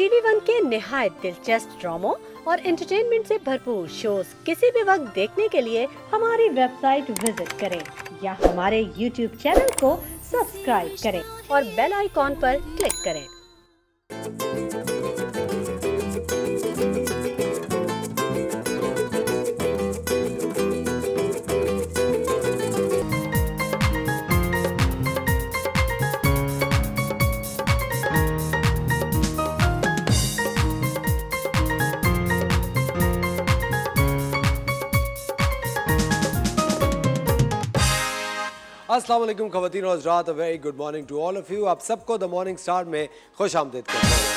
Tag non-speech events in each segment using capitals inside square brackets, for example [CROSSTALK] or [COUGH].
TV one के निहायत दिलचस्प ड्रामो और एंटरटेनमेंट से भरपूर शोज़ किसी भी वक्त देखने के लिए हमारी वेबसाइट विज़िट करें या हमारे यूट्यूब चैनल को सब्सक्राइब करें और बेल आइकॉन पर क्लिक करें। अस्सलाम वालेकुम खवतिन और हज़रात very good morning to all of you आप सबको द मॉर्निंग स्टार में खुश आमदेद करते हैं।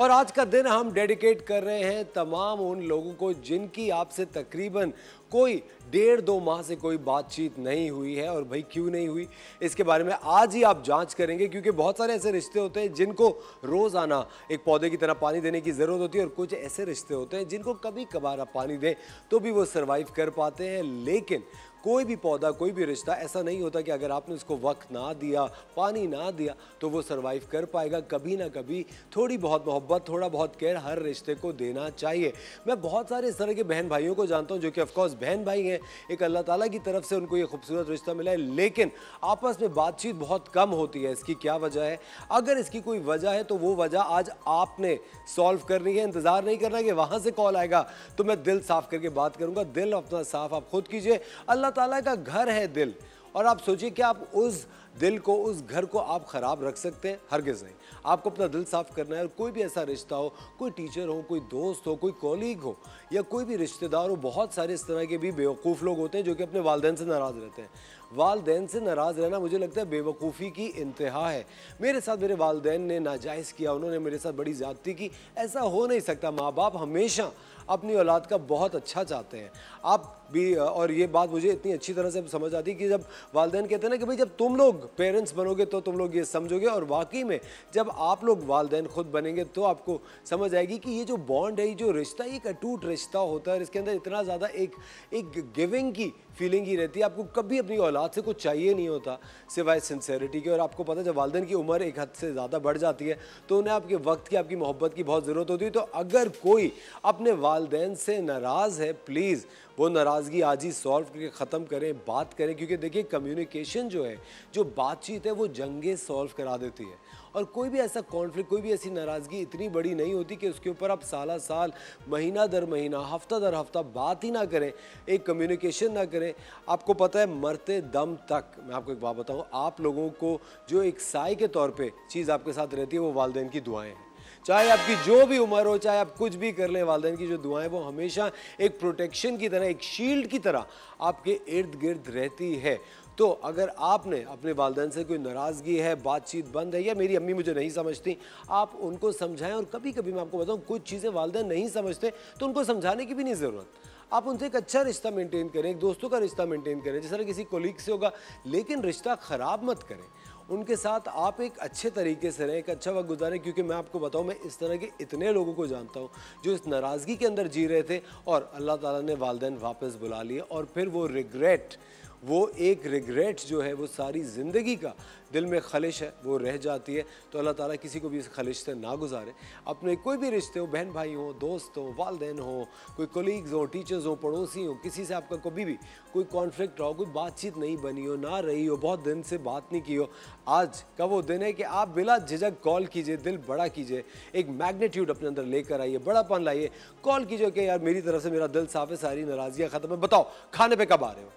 और आज का दिन हम डेडिकेट कर रहे हैं तमाम उन लोगों को जिनकी आपसे तकरीबन कोई डेढ़ दो माह से कोई बातचीत नहीं हुई है और भाई क्यों नहीं हुई, इसके बारे में आज ही आप जाँच करेंगे, क्योंकि बहुत सारे ऐसे रिश्ते होते हैं जिनको रोज़ाना एक पौधे की तरह पानी देने की ज़रूरत होती है और कुछ ऐसे रिश्ते होते हैं जिनको कभी कभार आप पानी दें तो भी वो सर्वाइव कर पाते हैं, लेकिन कोई भी पौधा, कोई भी रिश्ता, ऐसा नहीं होता कि अगर आपने उसको वक्त ना दिया, पानी ना दिया तो वो सर्वाइव कर पाएगा। कभी ना कभी थोड़ी बहुत मोहब्बत, थोड़ा बहुत केयर हर रिश्ते को देना चाहिए। मैं बहुत सारे इस तरह के बहन भाइयों को जानता हूँ जो कि ऑफकोर्स बहन भाई हैं। एक अल्लाह ताला की तरफ़ से उनको ये खूबसूरत रिश्ता मिला है, लेकिन आपस में बातचीत बहुत कम होती है। इसकी क्या वजह है? अगर इसकी कोई वजह है तो वो वजह आज आपने सॉल्व करनी है, इंतज़ार नहीं करना कि वहाँ से कॉल आएगा। तो मैं दिल साफ़ करके बात करूँगा। दिल अपना साफ़ आप खुद कीजिए। अल्लाह ताला का घर है दिल। और आप सोचिए कि आप उस दिल को, उस घर को आप ख़राब रख सकते हैं, हरगिज़ नहीं। आपको अपना दिल साफ़ करना है और कोई भी ऐसा रिश्ता हो, कोई टीचर हो, कोई दोस्त हो, कोई कॉलीग हो, या कोई भी रिश्तेदार हो, बहुत सारे इस तरह के भी बेवकूफ़ लोग होते हैं जो कि अपने वालदेन से नाराज़ रहते हैं। वालदेन से नाराज़ रहना मुझे लगता है बेवकूफ़ी की इंतहा है। मेरे साथ मेरे वालदेन ने नाजायज़ किया, उन्होंने मेरे साथ बड़ी ज़्यादती की। ऐसा हो नहीं सकता, माँ बाप हमेशा अपनी औलाद का बहुत अच्छा चाहते हैं। आप भी और ये बात मुझे इतनी अच्छी तरह से समझ आती कि जब वालदेन कहते हैं ना कि भाई जब तुम लोग पेरेंट्स बनोगे तो तुम लोग ये समझोगे और वाकई में जब आप लोग वालदेन खुद बनेंगे तो आपको समझ आएगी कि ये जो बॉन्ड है, ये जो रिश्ता एक अटूट रिश्ता होता है इसके अंदर इतना ज़्यादा एक एक गिविंग की फीलिंग ही रहती है। आपको कभी अपनी औलाद से कुछ चाहिए नहीं होता सिवाय सिंसेरिटी की और आपको पता है जब वालदेन की उम्र एक हद से ज़्यादा बढ़ जाती है तो उन्हें आपके वक्त की, आपकी मोहब्बत की बहुत ज़रूरत होती है। तो अगर कोई अपने वालदेन से नाराज़ है प्लीज़ वो नाराज़गी आज ही सॉल्व करके ख़त्म करें, बात करें, क्योंकि देखिए कम्युनिकेशन जो है, जो बातचीत है, वो जंगे सॉल्व करा देती है। और कोई भी ऐसा कॉन्फ्लिक्ट कोई भी ऐसी नाराज़गी इतनी बड़ी नहीं होती कि उसके ऊपर आप साल साल महीना दर महीना, हफ़्ता दर हफ़्ता बात ही ना करें, एक कम्युनिकेशन ना करें। आपको पता है, मरते दम तक, मैं आपको एक बात बताऊँ, आप लोगों को जो एक साय के तौर पर चीज़ आपके साथ रहती है, वो वालदेन की दुआएँ हैं। चाहे आपकी जो भी उम्र हो, चाहे आप कुछ भी कर लें, वालदेन की जो दुआएँ, वो हमेशा एक प्रोटेक्शन की तरह, एक शील्ड की तरह आपके इर्द गिर्द रहती है। तो अगर आपने अपने वालदेन से कोई नाराज़गी है, बातचीत बंद है, या मेरी अम्मी मुझे नहीं समझती, आप उनको समझाएँ, और कभी कभी मैं आपको बताऊँ, कुछ चीज़ें वालदेन नहीं समझते तो उनको समझाने की भी नहीं ज़रूरत। आप उनसे एक अच्छा रिश्ता मेंटेन करें, एक दोस्तों का रिश्ता मेंटेन करें, जिस तरह किसी कोलीग से होगा, लेकिन रिश्ता ख़राब मत करें। उनके साथ आप एक अच्छे तरीके से रहें, एक अच्छा वक्त गुजारें, क्योंकि मैं आपको बताऊँ, मैं इस तरह के इतने लोगों को जानता हूँ जो इस नाराज़गी के अंदर जी रहे थे और अल्लाह ताला ने वालदेन वापस बुला लिए और फिर वो रिग्रेट वो एक रिग्रेट जो है, वो सारी ज़िंदगी का दिल में खलिश है, वो रह जाती है। तो अल्लाह ताला किसी को भी इस खलिश से ना गुजारे। अपने कोई भी रिश्ते हो, बहन भाई हो, दोस्त हो, वालदेन हो, कोई कोलीग्स हो टीचर्स हो, पड़ोसी हो, किसी से आपका कभी भी कोई कॉन्फ्लिक्ट हो, कोई बातचीत नहीं बनी हो, ना रही हो, बहुत दिन से बात नहीं की हो, आज का वो दिन है कि आप बिला झिझक कॉल कीजिए, दिल बड़ा कीजिए, एक मैग्नीट्यूड अपने अंदर लेकर आइए बड़ापन लाइए। कॉल कीजिए कि यार मेरी तरफ़ से मेरा दिल साफ़ है सारी नाराज़गियाँ ख़त्म है। बताओ, खाने पर कब आ रहे हो?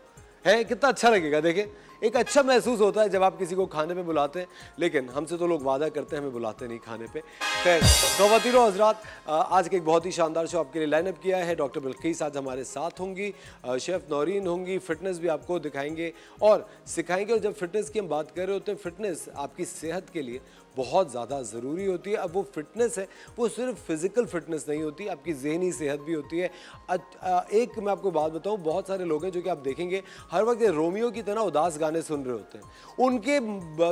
है, कितना अच्छा लगेगा, देखें। एक अच्छा महसूस होता है जब आप किसी को खाने पे बुलाते हैं, लेकिन हमसे तो लोग वादा करते हैं, हमें बुलाते नहीं खाने पे। खैर खवतिरों हजरात आज के एक बहुत ही शानदार शो आपके लिए लाइनअप किया है। डॉक्टर बिल्कीस आज हमारे साथ होंगी शेफ़ नौरीन होंगी फिटनेस भी आपको दिखाएँगे और सिखाएँगे। और जब फिटनेस की हम बात कर रहे होते हैं फिटनेस आपकी सेहत के लिए बहुत ज़्यादा ज़रूरी होती है। अब वो फिटनेस है, वो सिर्फ़ फ़िज़िकल फिटनेस नहीं होती, आपकी जहनी सेहत भी होती है। एक मैं आपको बात बताऊँ, बहुत सारे लोग हैं जो कि आप देखेंगे, हर वक्त रोमियो की तरह उदास गाने सुन रहे होते हैं। उनके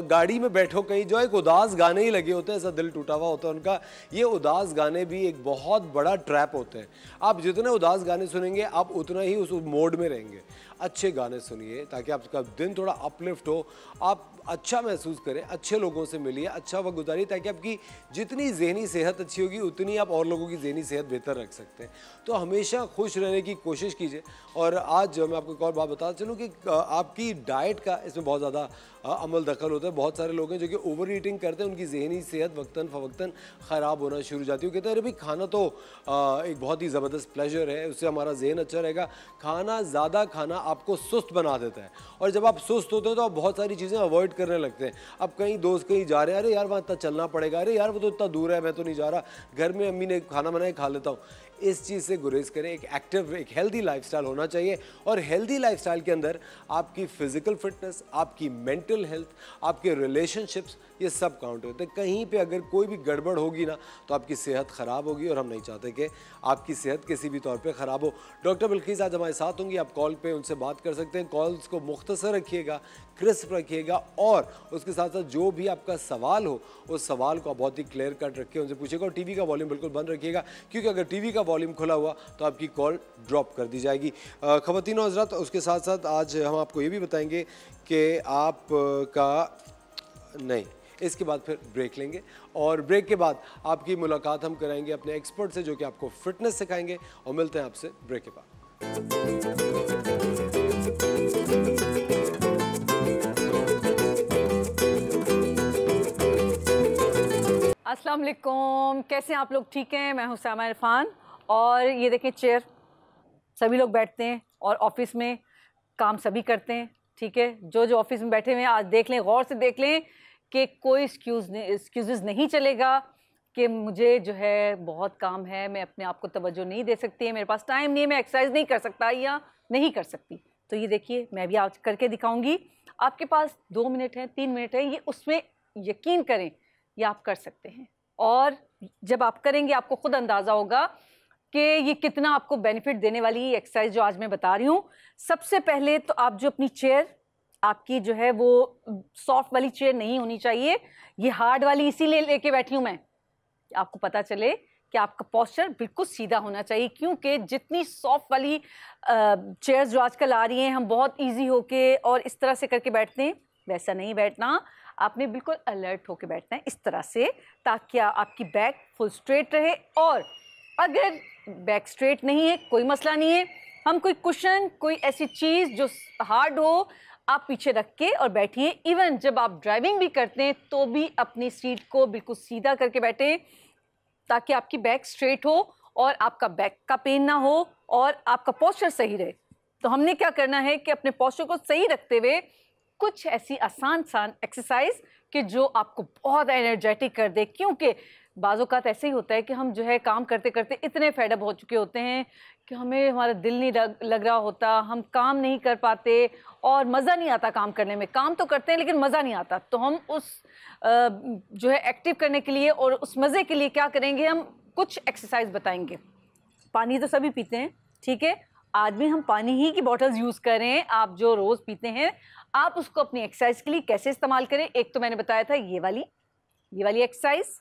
गाड़ी में बैठो कहीं जो एक उदास गाने ही लगे होते हैं, ऐसा दिल टूटा हुआ होता है उनका। ये उदास गाने भी एक बहुत बड़ा ट्रैप होते हैं। आप जितने उदास गाने सुनेंगे, आप उतना ही उस मोड में रहेंगे। अच्छे गाने सुनिए, ताकि आपका दिन थोड़ा अपलिफ्ट हो। आप अच्छा महसूस करें, अच्छे लोगों से मिलिए अच्छा वक्त गुजारिए, ताकि आपकी जितनी जहनी सेहत अच्छी होगी, उतनी आप और लोगों की जहनी सेहत बेहतर रख सकते हैं। तो हमेशा खुश रहने की कोशिश कीजिए। और आज मैं आपको एक और बात बता चलूँ कि आपकी डाइट का इसमें बहुत ज़्यादा अमल दखल होता है। बहुत सारे लोग हैं जो कि ओवर ईटिंग करते हैं, उनकी जहनी सेहत वक्ता फ़वक्ता ख़राब होना शुरू हो जाती है। कहते हैं, अरे भाई, खाना तो एक बहुत ही ज़बरदस्त प्लेजर है, उससे हमारा जहन अच्छा रहेगा। खाना, ज़्यादा खाना आपको सुस्त बना देता है। और जब आप सुस्त होते हैं तो आप बहुत सारी चीज़ें अवॉइड करने लगते हैं। अब कहीं दोस्त कहीं जा रहे हैं, अरे यार, वहाँ इतना चलना पड़ेगा। अरे यार, वो तो इतना दूर है, मैं तो नहीं जा रहा। घर में अम्मी ने खाना बनाए खा लेता हूँ। इस चीज़ से गुरेज करें, एक एक्टिव एक हेल्दी लाइफस्टाइल होना चाहिए और हेल्दी लाइफस्टाइल के अंदर आपकी फ़िज़िकल फिटनेस आपकी मेंटल हेल्थ आपके रिलेशनशिप्स ये सब काउंट होते हैं। कहीं पे अगर कोई भी गड़बड़ होगी ना तो आपकी सेहत ख़राब होगी और हम नहीं चाहते कि आपकी सेहत किसी भी तौर पे ख़राब हो। डॉक्टर बिल्किस आज हमारे साथ होंगी, आप कॉल पे उनसे बात कर सकते हैं। कॉल्स को मुख्तसर रखिएगा। क्रिस्प रखिएगा और उसके साथ साथ जो भी आपका सवाल हो, उस सवाल को आप बहुत ही क्लियर कट रखिए, उनसे पूछेगा और टीवी का वॉल्यूम बिल्कुल बंद रखिएगा, क्योंकि अगर टीवी का वॉल्यूम खुला हुआ तो आपकी कॉल ड्रॉप कर दी जाएगी। ख़वान हज़रत, उसके साथ साथ आज हम आपको ये भी बताएँगे कि आप का नहीं, इसके बाद फिर ब्रेक लेंगे और ब्रेक के बाद आपकी मुलाकात हम कराएँगे अपने एक्सपर्ट से, जो कि आपको फिटनेस सिखाएँगे और मिलते हैं आपसे ब्रेक के बाद। अस्सलाम वालेकुम। कैसे हैं आप लोग? ठीक हैं? मैं हूँ सामा इरफान। और ये देखें चेयर सभी लोग बैठते हैं और ऑफ़िस में काम सभी करते हैं, ठीक है? जो जो ऑफ़िस में बैठे हुए हैं, आज देख लें, गौर से देख लें कि कोई एक्सक्यूज़ एक्सक्यूज़ नहीं चलेगा कि मुझे जो है बहुत काम है, मैं अपने आप को तवज्जो नहीं दे सकती है, मेरे पास टाइम नहीं है, मैं एक्सरसाइज नहीं कर सकता या नहीं कर सकती। तो ये देखिए, मैं भी आज करके दिखाऊँगी। आपके पास दो मिनट हैं, तीन मिनट हैं, ये उसमें यकीन करें ये आप कर सकते हैं। और जब आप करेंगे, आपको खुद अंदाज़ा होगा कि ये कितना आपको बेनिफिट देने वाली एक्सरसाइज जो आज मैं बता रही हूँ। सबसे पहले तो आप जो अपनी चेयर आपकी जो है वो सॉफ्ट वाली चेयर नहीं होनी चाहिए। ये हार्ड वाली इसीलिए लेके बैठी हूँ मैं। आपको पता चले कि आपका पॉस्चर बिल्कुल सीधा होना चाहिए, क्योंकि जितनी सॉफ्ट वाली चेयर्स जो आजकल आ रही हैं, हम बहुत इजी होके और इस तरह से करके बैठते हैं। वैसा नहीं बैठना। आपने बिल्कुल अलर्ट होके बैठना है इस तरह से, ताकि आपकी बैक फुल स्ट्रेट रहे और अगर बैक स्ट्रेट नहीं है, कोई मसला नहीं है, हम कोई कुशन कोई ऐसी चीज़ जो हार्ड हो, आप पीछे रख के और बैठिए। इवन जब आप ड्राइविंग भी करते हैं तो भी अपनी सीट को बिल्कुल सीधा करके बैठे, ताकि आपकी बैक स्ट्रेट हो और आपका बैक का पेन ना हो और आपका पोस्चर सही रहे। तो हमने क्या करना है कि अपने पोस्चर को सही रखते हुए कुछ ऐसी आसान सान एक्सरसाइज कि जो आपको बहुत एनर्जेटिक कर दे, क्योंकि बाज़ात ऐसे ही होता है कि हम जो है काम करते करते इतने फेडअप हो चुके होते हैं कि हमें हमारा दिल नहीं लग रहा होता, हम काम नहीं कर पाते और मज़ा नहीं आता काम करने में। काम तो करते हैं लेकिन मज़ा नहीं आता। तो हम उस जो है एक्टिव करने के लिए और उस मज़े के लिए क्या करेंगे, हम कुछ एक्सरसाइज बताएँगे। पानी तो सभी पीते हैं, ठीक है? आज भी हम पानी ही की बॉटल्स यूज़ करें आप जो रोज़ पीते हैं आप उसको अपनी एक्सरसाइज के लिए कैसे इस्तेमाल करें? एक तो मैंने बताया था ये वाली ये वाली एक्सरसाइज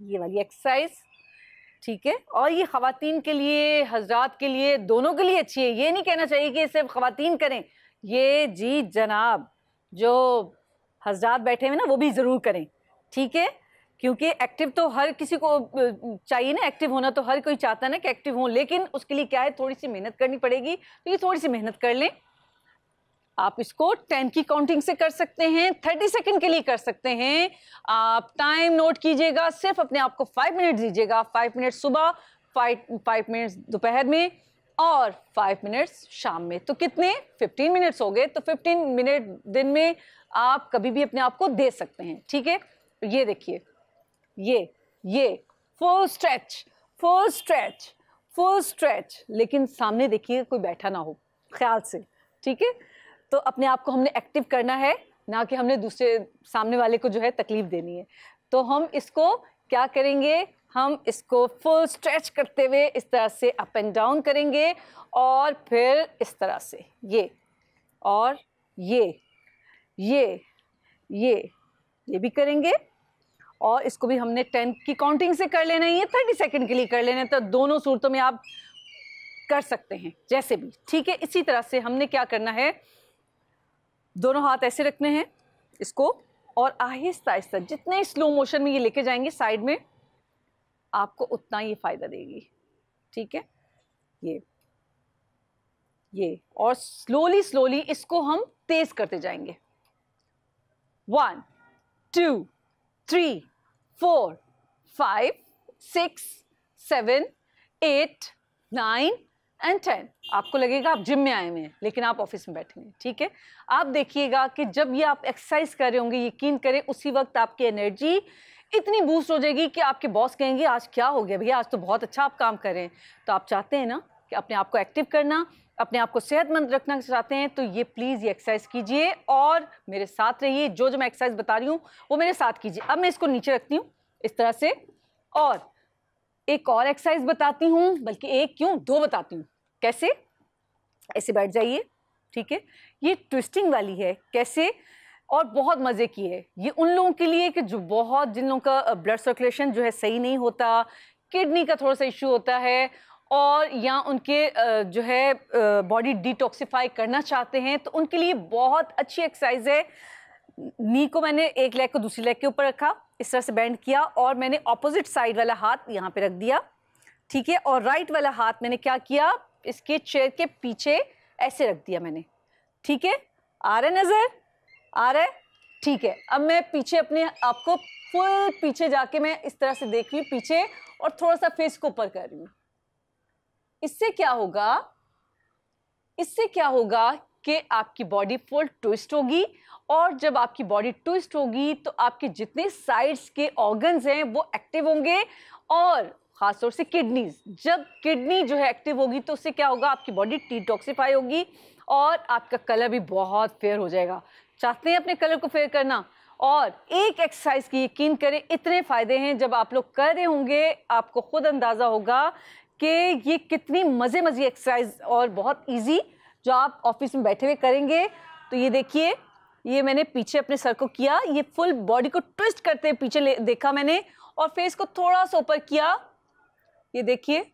ये वाली एक्सरसाइज ठीक है? और ये खातन के लिए, हजरात के लिए, दोनों के लिए अच्छी है। ये नहीं कहना चाहिए कि सिर्फ़ खातन करें। ये जी जनाब, जो हजरात बैठे हुए ना, वो भी ज़रूर करें, ठीक है? क्योंकि एक्टिव तो हर किसी को चाहिए ना एक्टिव होना तो हर कोई चाहता है ना कि एक्टिव हो, लेकिन उसके लिए क्या है? थोड़ी सी मेहनत करनी पड़ेगी। तो ये थोड़ी सी मेहनत कर लें। आप इसको टेन की काउंटिंग से कर सकते हैं, थर्टी सेकेंड के लिए कर सकते हैं। आप टाइम नोट कीजिएगा, सिर्फ़ अपने आप को फाइव मिनट दीजिएगा। फाइव मिनट सुबह, फाइव फाइव मिनट्स दोपहर में और फाइव मिनट्स शाम में। तो कितने? फिफ्टीन मिनट्स हो गए। तो फिफ्टीन मिनट दिन में आप कभी भी अपने आप को दे सकते हैं, ठीक है? ये देखिए, ये ये full stretch full stretch full stretch लेकिन सामने देखिए, कोई बैठा ना हो, ख्याल से, ठीक है? तो अपने आप को हमने एक्टिव करना है, ना कि हमने दूसरे सामने वाले को जो है तकलीफ़ देनी है। तो हम इसको क्या करेंगे? हम इसको फुल स्ट्रेच करते हुए इस तरह से अप एंड डाउन करेंगे और फिर इस तरह से, ये और ये ये ये ये भी करेंगे और इसको भी हमने टेन की काउंटिंग से कर लेना है थर्टी सेकेंड के लिए कर लेना है तो दोनों सूरतों में आप कर सकते हैं, जैसे भी। ठीक है, इसी तरह से हमने क्या करना है? दोनों हाथ ऐसे रखने हैं इसको और आहिस्ता आहिस्ता, जितने स्लो मोशन में ये लेके जाएँगे साइड में, आपको उतना ये फ़ायदा देगी। ठीक है? ये ये और स्लोली स्लोली इसको हम तेज करते जाएँगे। One two three four five six seven eight nine and ten. आपको लगेगा आप जिम में आए हुए हैं, लेकिन आप ऑफ़िस में बैठे हैं, ठीक है? आप देखिएगा कि जब ये आप एक्सरसाइज कर रहे होंगे, यकीन करें, उसी वक्त आपकी एनर्जी इतनी बूस्ट हो जाएगी कि आपके बॉस कहेंगे, आज क्या हो गया भैया? आज तो बहुत अच्छा आप काम कर रहे हैं। तो आप चाहते हैं ना कि अपने आप को एक्टिव करना, अपने आप को सेहतमंद रखना चाहते हैं तो ये प्लीज़ ये एक्सरसाइज कीजिए और मेरे साथ रहिए। जो जो मैं एक्सरसाइज बता रही हूँ, वो मेरे साथ कीजिए। अब मैं इसको नीचे रखती हूँ, इस तरह से और एक और एक्सरसाइज बताती हूँ, बल्कि एक क्यों? दो बताती हूँ। कैसे? ऐसे बैठ जाइए, ठीक है? ये ट्विस्टिंग वाली है। कैसे? और बहुत मज़े की है। ये उन लोगों के लिए कि जो बहुत, जिन लोगों का ब्लड सर्कुलेशन जो है सही नहीं होता किडनी का थोड़ा सा इशू होता है, और या उनके जो है बॉडी डिटॉक्सिफाई करना चाहते हैं तो उनके लिए बहुत अच्छी एक्सरसाइज है। नी को मैंने एक लेग को दूसरी लेग के ऊपर रखा। इस तरह से बैंड किया और मैंने ऑपोजिट साइड वाला हाथ यहाँ पे रख दिया। ठीक है? और राइट वाला हाथ मैंने क्या किया? इसके चेयर के पीछे ऐसे रख दिया मैंने। ठीक है? आ रहा नज़र? आ रहा है? ठीक है। अब मैं पीछे अपने आपको फुल पीछे जाके मैं इस तरह से देख रही हूँ, पीछे और थोड़ा सा फेस को ऊपर कर रही हूँ। इससे क्या होगा? इससे क्या होगा कि आपकी बॉडी फुल ट्विस्ट होगी और जब आपकी बॉडी ट्विस्ट होगी तो आपके जितने साइड्स के ऑर्गन्स हैं, वो एक्टिव होंगे और खासतौर से किडनीज जब किडनी जो है एक्टिव होगी तो उससे क्या होगा? आपकी बॉडी डिटॉक्सिफाई होगी और आपका कलर भी बहुत फेयर हो जाएगा। चाहते हैं अपने कलर को फेयर करना? और एक एक्सरसाइज की यकीन करें, इतने फ़ायदे हैं, जब आप लोग कर रहे होंगे, आपको खुद अंदाज़ा होगा कि ये कितनी मज़े मज़े एक्सरसाइज और बहुत इजी जो आप ऑफ़िस में बैठे हुए करेंगे। तो ये देखिए ये मैंने पीछे अपने सर को किया ये फुल बॉडी को ट्विस्ट करते पीछे देखा मैंने और फेस को थोड़ा सा ऊपर किया। ये देखिए।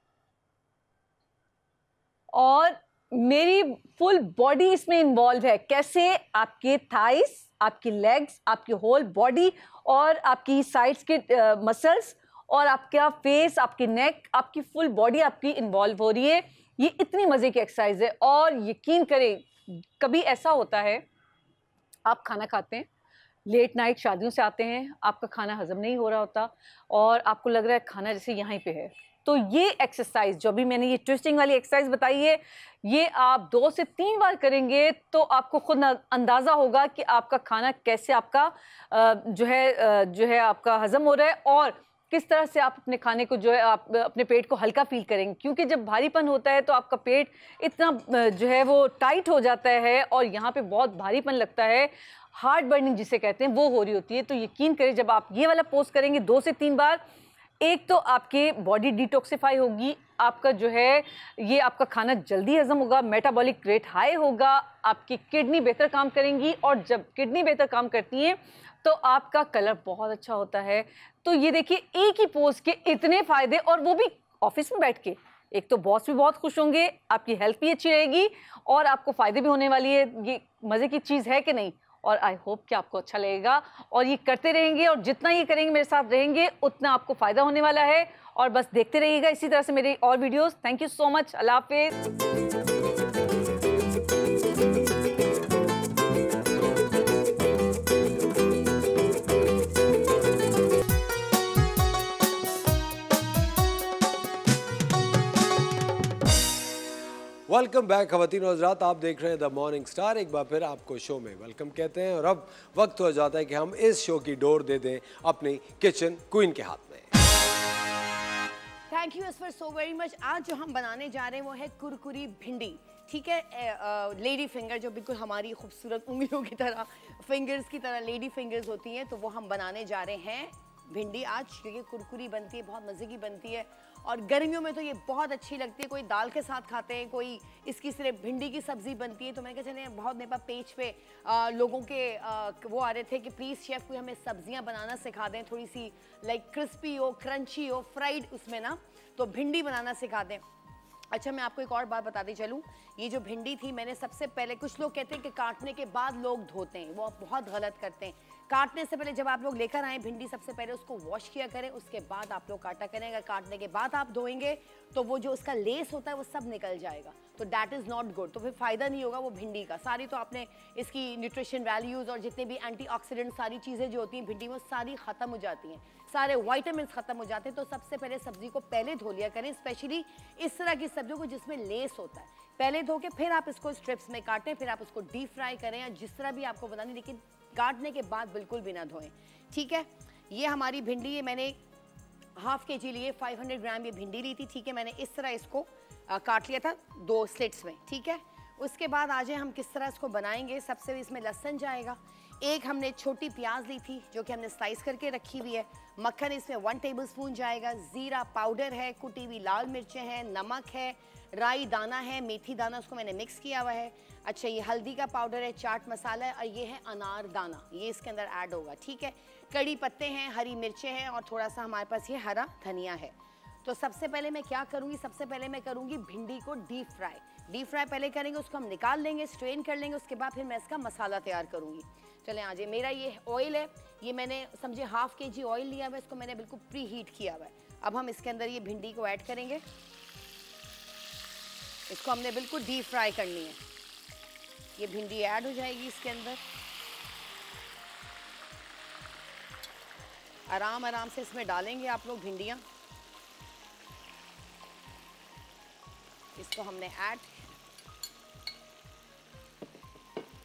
और मेरी फुल बॉडी इसमें इन्वॉल्व है। कैसे? आपके थाइस आपकी लेग्स आपकी होल बॉडी और आपकी साइड्स के मसल्स uh, और आपका फेस आपकी नेक आपकी फुल बॉडी आपकी इन्वॉल्व हो रही है। ये इतनी मज़े की एक्सरसाइज है और यकीन करें कभी ऐसा होता है आप खाना खाते हैं लेट नाइट शादियों से आते हैं, आपका खाना हजम नहीं हो रहा होता और आपको लग रहा है खाना जैसे यहाँ पे है। तो ये एक्सरसाइज जो भी मैंने ये ट्विस्टिंग वाली एक्सरसाइज बताई है, ये आप दो से तीन बार करेंगे तो आपको खुद अंदाज़ा होगा कि आपका खाना कैसे आपका जो है जो है आपका हजम हो रहा है और किस तरह से आप अपने खाने को जो है, आप अपने पेट को हल्का फील करेंगे? क्योंकि जब भारीपन होता है तो आपका पेट इतना जो है वो टाइट हो जाता है और यहाँ पे बहुत भारीपन लगता है। हार्ट बर्निंग जिसे कहते हैं, वो हो रही होती है। तो यकीन करें, जब आप ये वाला पोस्ट करेंगे दो से तीन बार, एक तो आपके बॉडी डिटॉक्सिफाई होगी, आपका जो है, ये आपका खाना जल्दी हजम होगा मेटाबॉलिक रेट हाई होगा, आपकी किडनी बेहतर काम करेंगी और जब किडनी बेहतर काम करती है तो आपका कलर बहुत अच्छा होता है। तो ये देखिए, एक ही पोज के इतने फ़ायदे और वो भी ऑफ़िस में बैठ के। एक तो बॉस भी बहुत खुश होंगे, आपकी हेल्थ भी अच्छी रहेगी और आपको फ़ायदे भी होने वाली है। ये मज़े की चीज़ है कि नहीं? और आई होप कि आपको अच्छा लगेगा और ये करते रहेंगे और जितना ये करेंगे, मेरे साथ रहेंगे, उतना आपको फ़ायदा होने वाला है। और बस देखते रहिएगा इसी तरह से मेरी और videos. Thank you so much अल्लाह हाफिज़। वेलकम बैक खवतिन हजरात आप देख रहे हैं द मॉर्निंग स्टार एक बार फिर आपको शो में वेलकम कहते हैं और अब वक्त हो जाता है कि हम इस शो की डोर दे दें अपनी किचन क्वीन के हाथ में। Thank you for so very much आज जो हम बनाने जा रहे हैं वो है कुरकुरी भिंडी। ठीक है? लेडी फिंगर जो बिल्कुल हमारी खूबसूरत उंगलियों की तरह फिंगर्स की तरह लेडी फिंगर्स होती हैं तो वो हम बनाने जा रहे हैं भिंडी। आज क्योंकि कुरकुरी बनती है, बहुत मज़े की बनती है। और गर्मियों में तो ये बहुत अच्छी लगती है। कोई दाल के साथ खाते हैं कोई इसकी सिर्फ़ भिंडी की सब्ज़ी बनती है। तो मैंने कहा चले बहुत मेरे पास पेज पे आ, लोगों के आ, वो आ रहे थे कि प्लीज़ शेफ़ कोई हमें सब्ज़ियाँ बनाना सिखा दें थोड़ी सी लाइक क्रिस्पी हो क्रंची हो फ्राइड उसमें ना तो भिंडी बनाना सिखा दें। अच्छा मैं आपको एक और बात बताती चलूँ। ये जो भिंडी थी मैंने सबसे पहले कुछ लोग कहते हैं कि काटने के बाद लोग धोते हैं वो बहुत गलत करते हैं। काटने से पहले जब आप लोग लेकर आए भिंडी, सबसे पहले उसको वॉश किया करें, उसके बाद आप लोग काटा करें। अगर काटने के बाद आप धोएँगे तो वो जो उसका लेस होता है, वो सब निकल जाएगा। तो डैट इज़ नॉट गुड तो फिर फ़ायदा नहीं होगा वो भिंडी का। सारी तो आपने इसकी न्यूट्रिशन वैल्यूज़ और जितने भी एंटीऑक्सीडेंट सारी चीज़ें जो होती हैं भिंडी में सारी ख़त्म हो जाती हैं। सारे वाइटामिन ख़त्म हो जाते हैं तो सबसे पहले सब्ज़ी को पहले धो लिया करें स्पेशली इस तरह की सब्जियों को जिसमें लेस होता है। पहले धो के फिर आप इसको स्ट्रिप्स में काटें, फिर आप उसको डीप फ्राई करें या जिस तरह भी आपको बनानी लेकिन काटने के बाद बिल्कुल भी ना धोएँ। ठीक है? ये हमारी भिंडी है मैंने हाफ़ के जी लिए 500 ग्राम ये भिंडी ली थी ठीक है? मैंने इस तरह इसको आ, काट लिया था दो स्लिट्स में ठीक है? उसके बाद आ जाए हम किस तरह इसको बनाएँगे सबसे इसमें लहसन जाएगा। एक हमने छोटी प्याज ली थी जो कि हमने स्लाइस करके रखी हुई है। मक्खन इसमें वन टेबल स्पून जाएगा ज़ीरा पाउडर है कुटी हुई लाल मिर्चें हैं नमक है राई दाना है, मेथी दाना, उसको मैंने मिक्स किया हुआ है। अच्छा ये हल्दी का पाउडर है, चाट मसाला है और ये है अनार दाना। ये इसके अंदर ऐड होगा, ठीक है? कड़ी पत्ते हैं, हरी मिर्चें हैं और थोड़ा सा हमारे पास ये हरा धनिया है। तो सबसे पहले मैं क्या करूँगी? सबसे पहले मैं करूँगी भिंडी को डीप फ्राई डीप फ्राई पहले करेंगे, उसको हम निकाल लेंगे स्ट्रेन कर लेंगे, उसके बाद फिर मैं इसका मसाला तैयार करूँगी। चलें, आज मेरा ये ऑयल है। ये मैंने, समझे हाफ़ के जी ऑयल लिया हुआ है, इसको मैंने बिल्कुल प्री हीट किया हुआ है। अब हम इसके अंदर ये भिंडी को ऐड करेंगे। इसको हमने बिल्कुल डीप फ्राई करनी है। ये भिंडी ऐड हो जाएगी इसके अंदर। आराम आराम से इसमें डालेंगे आप लोग भिंडियाँ। इसको हमने ऐड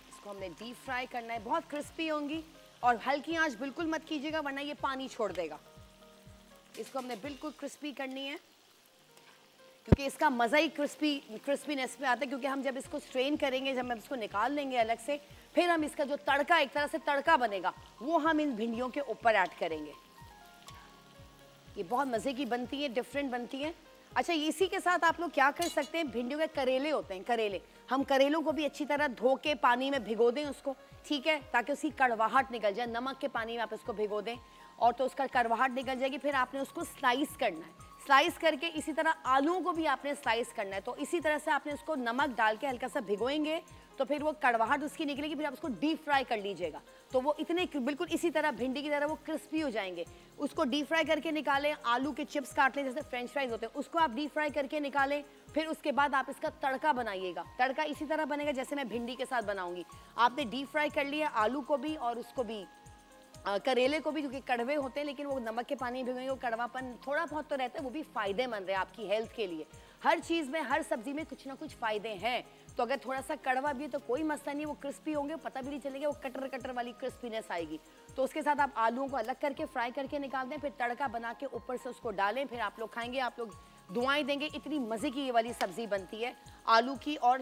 इसको हमने डीप फ्राई करना है। बहुत क्रिस्पी होंगी और हल्की आँच बिल्कुल मत कीजिएगा, वरना ये पानी छोड़ देगा। इसको हमने बिल्कुल क्रिस्पी करनी है। क्योंकि इसका मज़ा ही क्रिस्पी क्रिस्पीनेस में आता है, क्योंकि हम जब इसको स्ट्रेन करेंगे, जब हम इसको निकाल लेंगे अलग से, फिर हम इसका जो तड़का, एक तरह से तड़का बनेगा, वो हम इन भिंडियों के ऊपर ऐड करेंगे। ये बहुत मज़े की बनती है डिफरेंट बनती है। अच्छा इसी के साथ आप लोग क्या कर सकते हैं? भिंडियों के करेले होते हैं, करेले। हम करेलों को भी अच्छी तरह धो के पानी में भिगो दें उसको, ठीक है? ताकि उसकी कड़वाहट निकल जाए, नमक के पानी में आप इसको भिगो दें, और तो उसका कड़वाहट निकल जाएगी, फिर आपने उसको स्लाइस करना है। स्लाइस करके इसी तरह आलूओं को भी आपने स्लाइस करना है। तो इसी तरह से आपने उसको नमक डाल के हल्का सा भिगोएँगे तो फिर वो कड़वाहट उसकी निकलेगी, फिर आप उसको डीप फ्राई कर लीजिएगा। तो वो इतने बिल्कुल इसी तरह, भिंडी की तरह वो क्रिस्पी हो जाएँगे। उसको डीप फ्राई करके निकालें, आलू के चिप्स काट लें, जैसे फ्रेंच फ्राइज होते हैं, उसको आप डीप फ्राई करके निकालें, फिर उसके बाद आप इसका तड़का बनाइएगा। तड़का इसी तरह बनेगा जैसे मैं भिंडी के साथ बनाऊँगी। आपने डीप फ्राई कर लिया आलू को भी और उसको भी। करेले को भी, क्योंकि कड़वे होते हैं, लेकिन वो नमक के पानी भिगोएँगे वो कड़वापन थोड़ा बहुत तो रहता है, वो भी फ़ायदेमंद है आपकी हेल्थ के लिए। हर चीज़ में, हर सब्ज़ी में कुछ ना कुछ फ़ायदे हैं। तो अगर थोड़ा सा कड़वा भी है तो कोई मसला नहीं, वो क्रिस्पी होंगे पता भी नहीं चलेगा, वो कटर कटर वाली क्रिस्पीनेस आएगी। तो उसके साथ आप आलूओं को अलग करके फ्राई करके निकाल दें, फिर तड़का बना के ऊपर से उसको डालें, फिर आप लोग खाएँगे, आप लोग दुआएँ देंगे, इतनी मज़े की ये वाली सब्ज़ी बनती है, आलू की और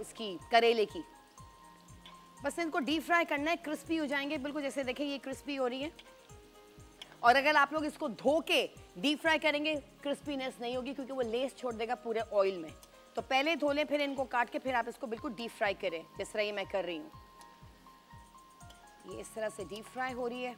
उसकी, करेले की। बस इनको डीप फ्राई करना है क्रिस्पी हो जाएँगे। बिल्कुल जैसे देखें ये क्रिस्पी हो रही है। और अगर आप लोग इसको धो के डीप फ्राई करेंगे क्रिस्पीनेस नहीं होगी क्योंकि वो लेस छोड़ देगा पूरे ऑयल में। तो पहले धो लें फिर इनको काट के फिर आप इसको बिल्कुल डीप फ्राई करें जिस तरह ये मैं कर रही हूँ। ये इस तरह से डीप फ्राई हो रही है।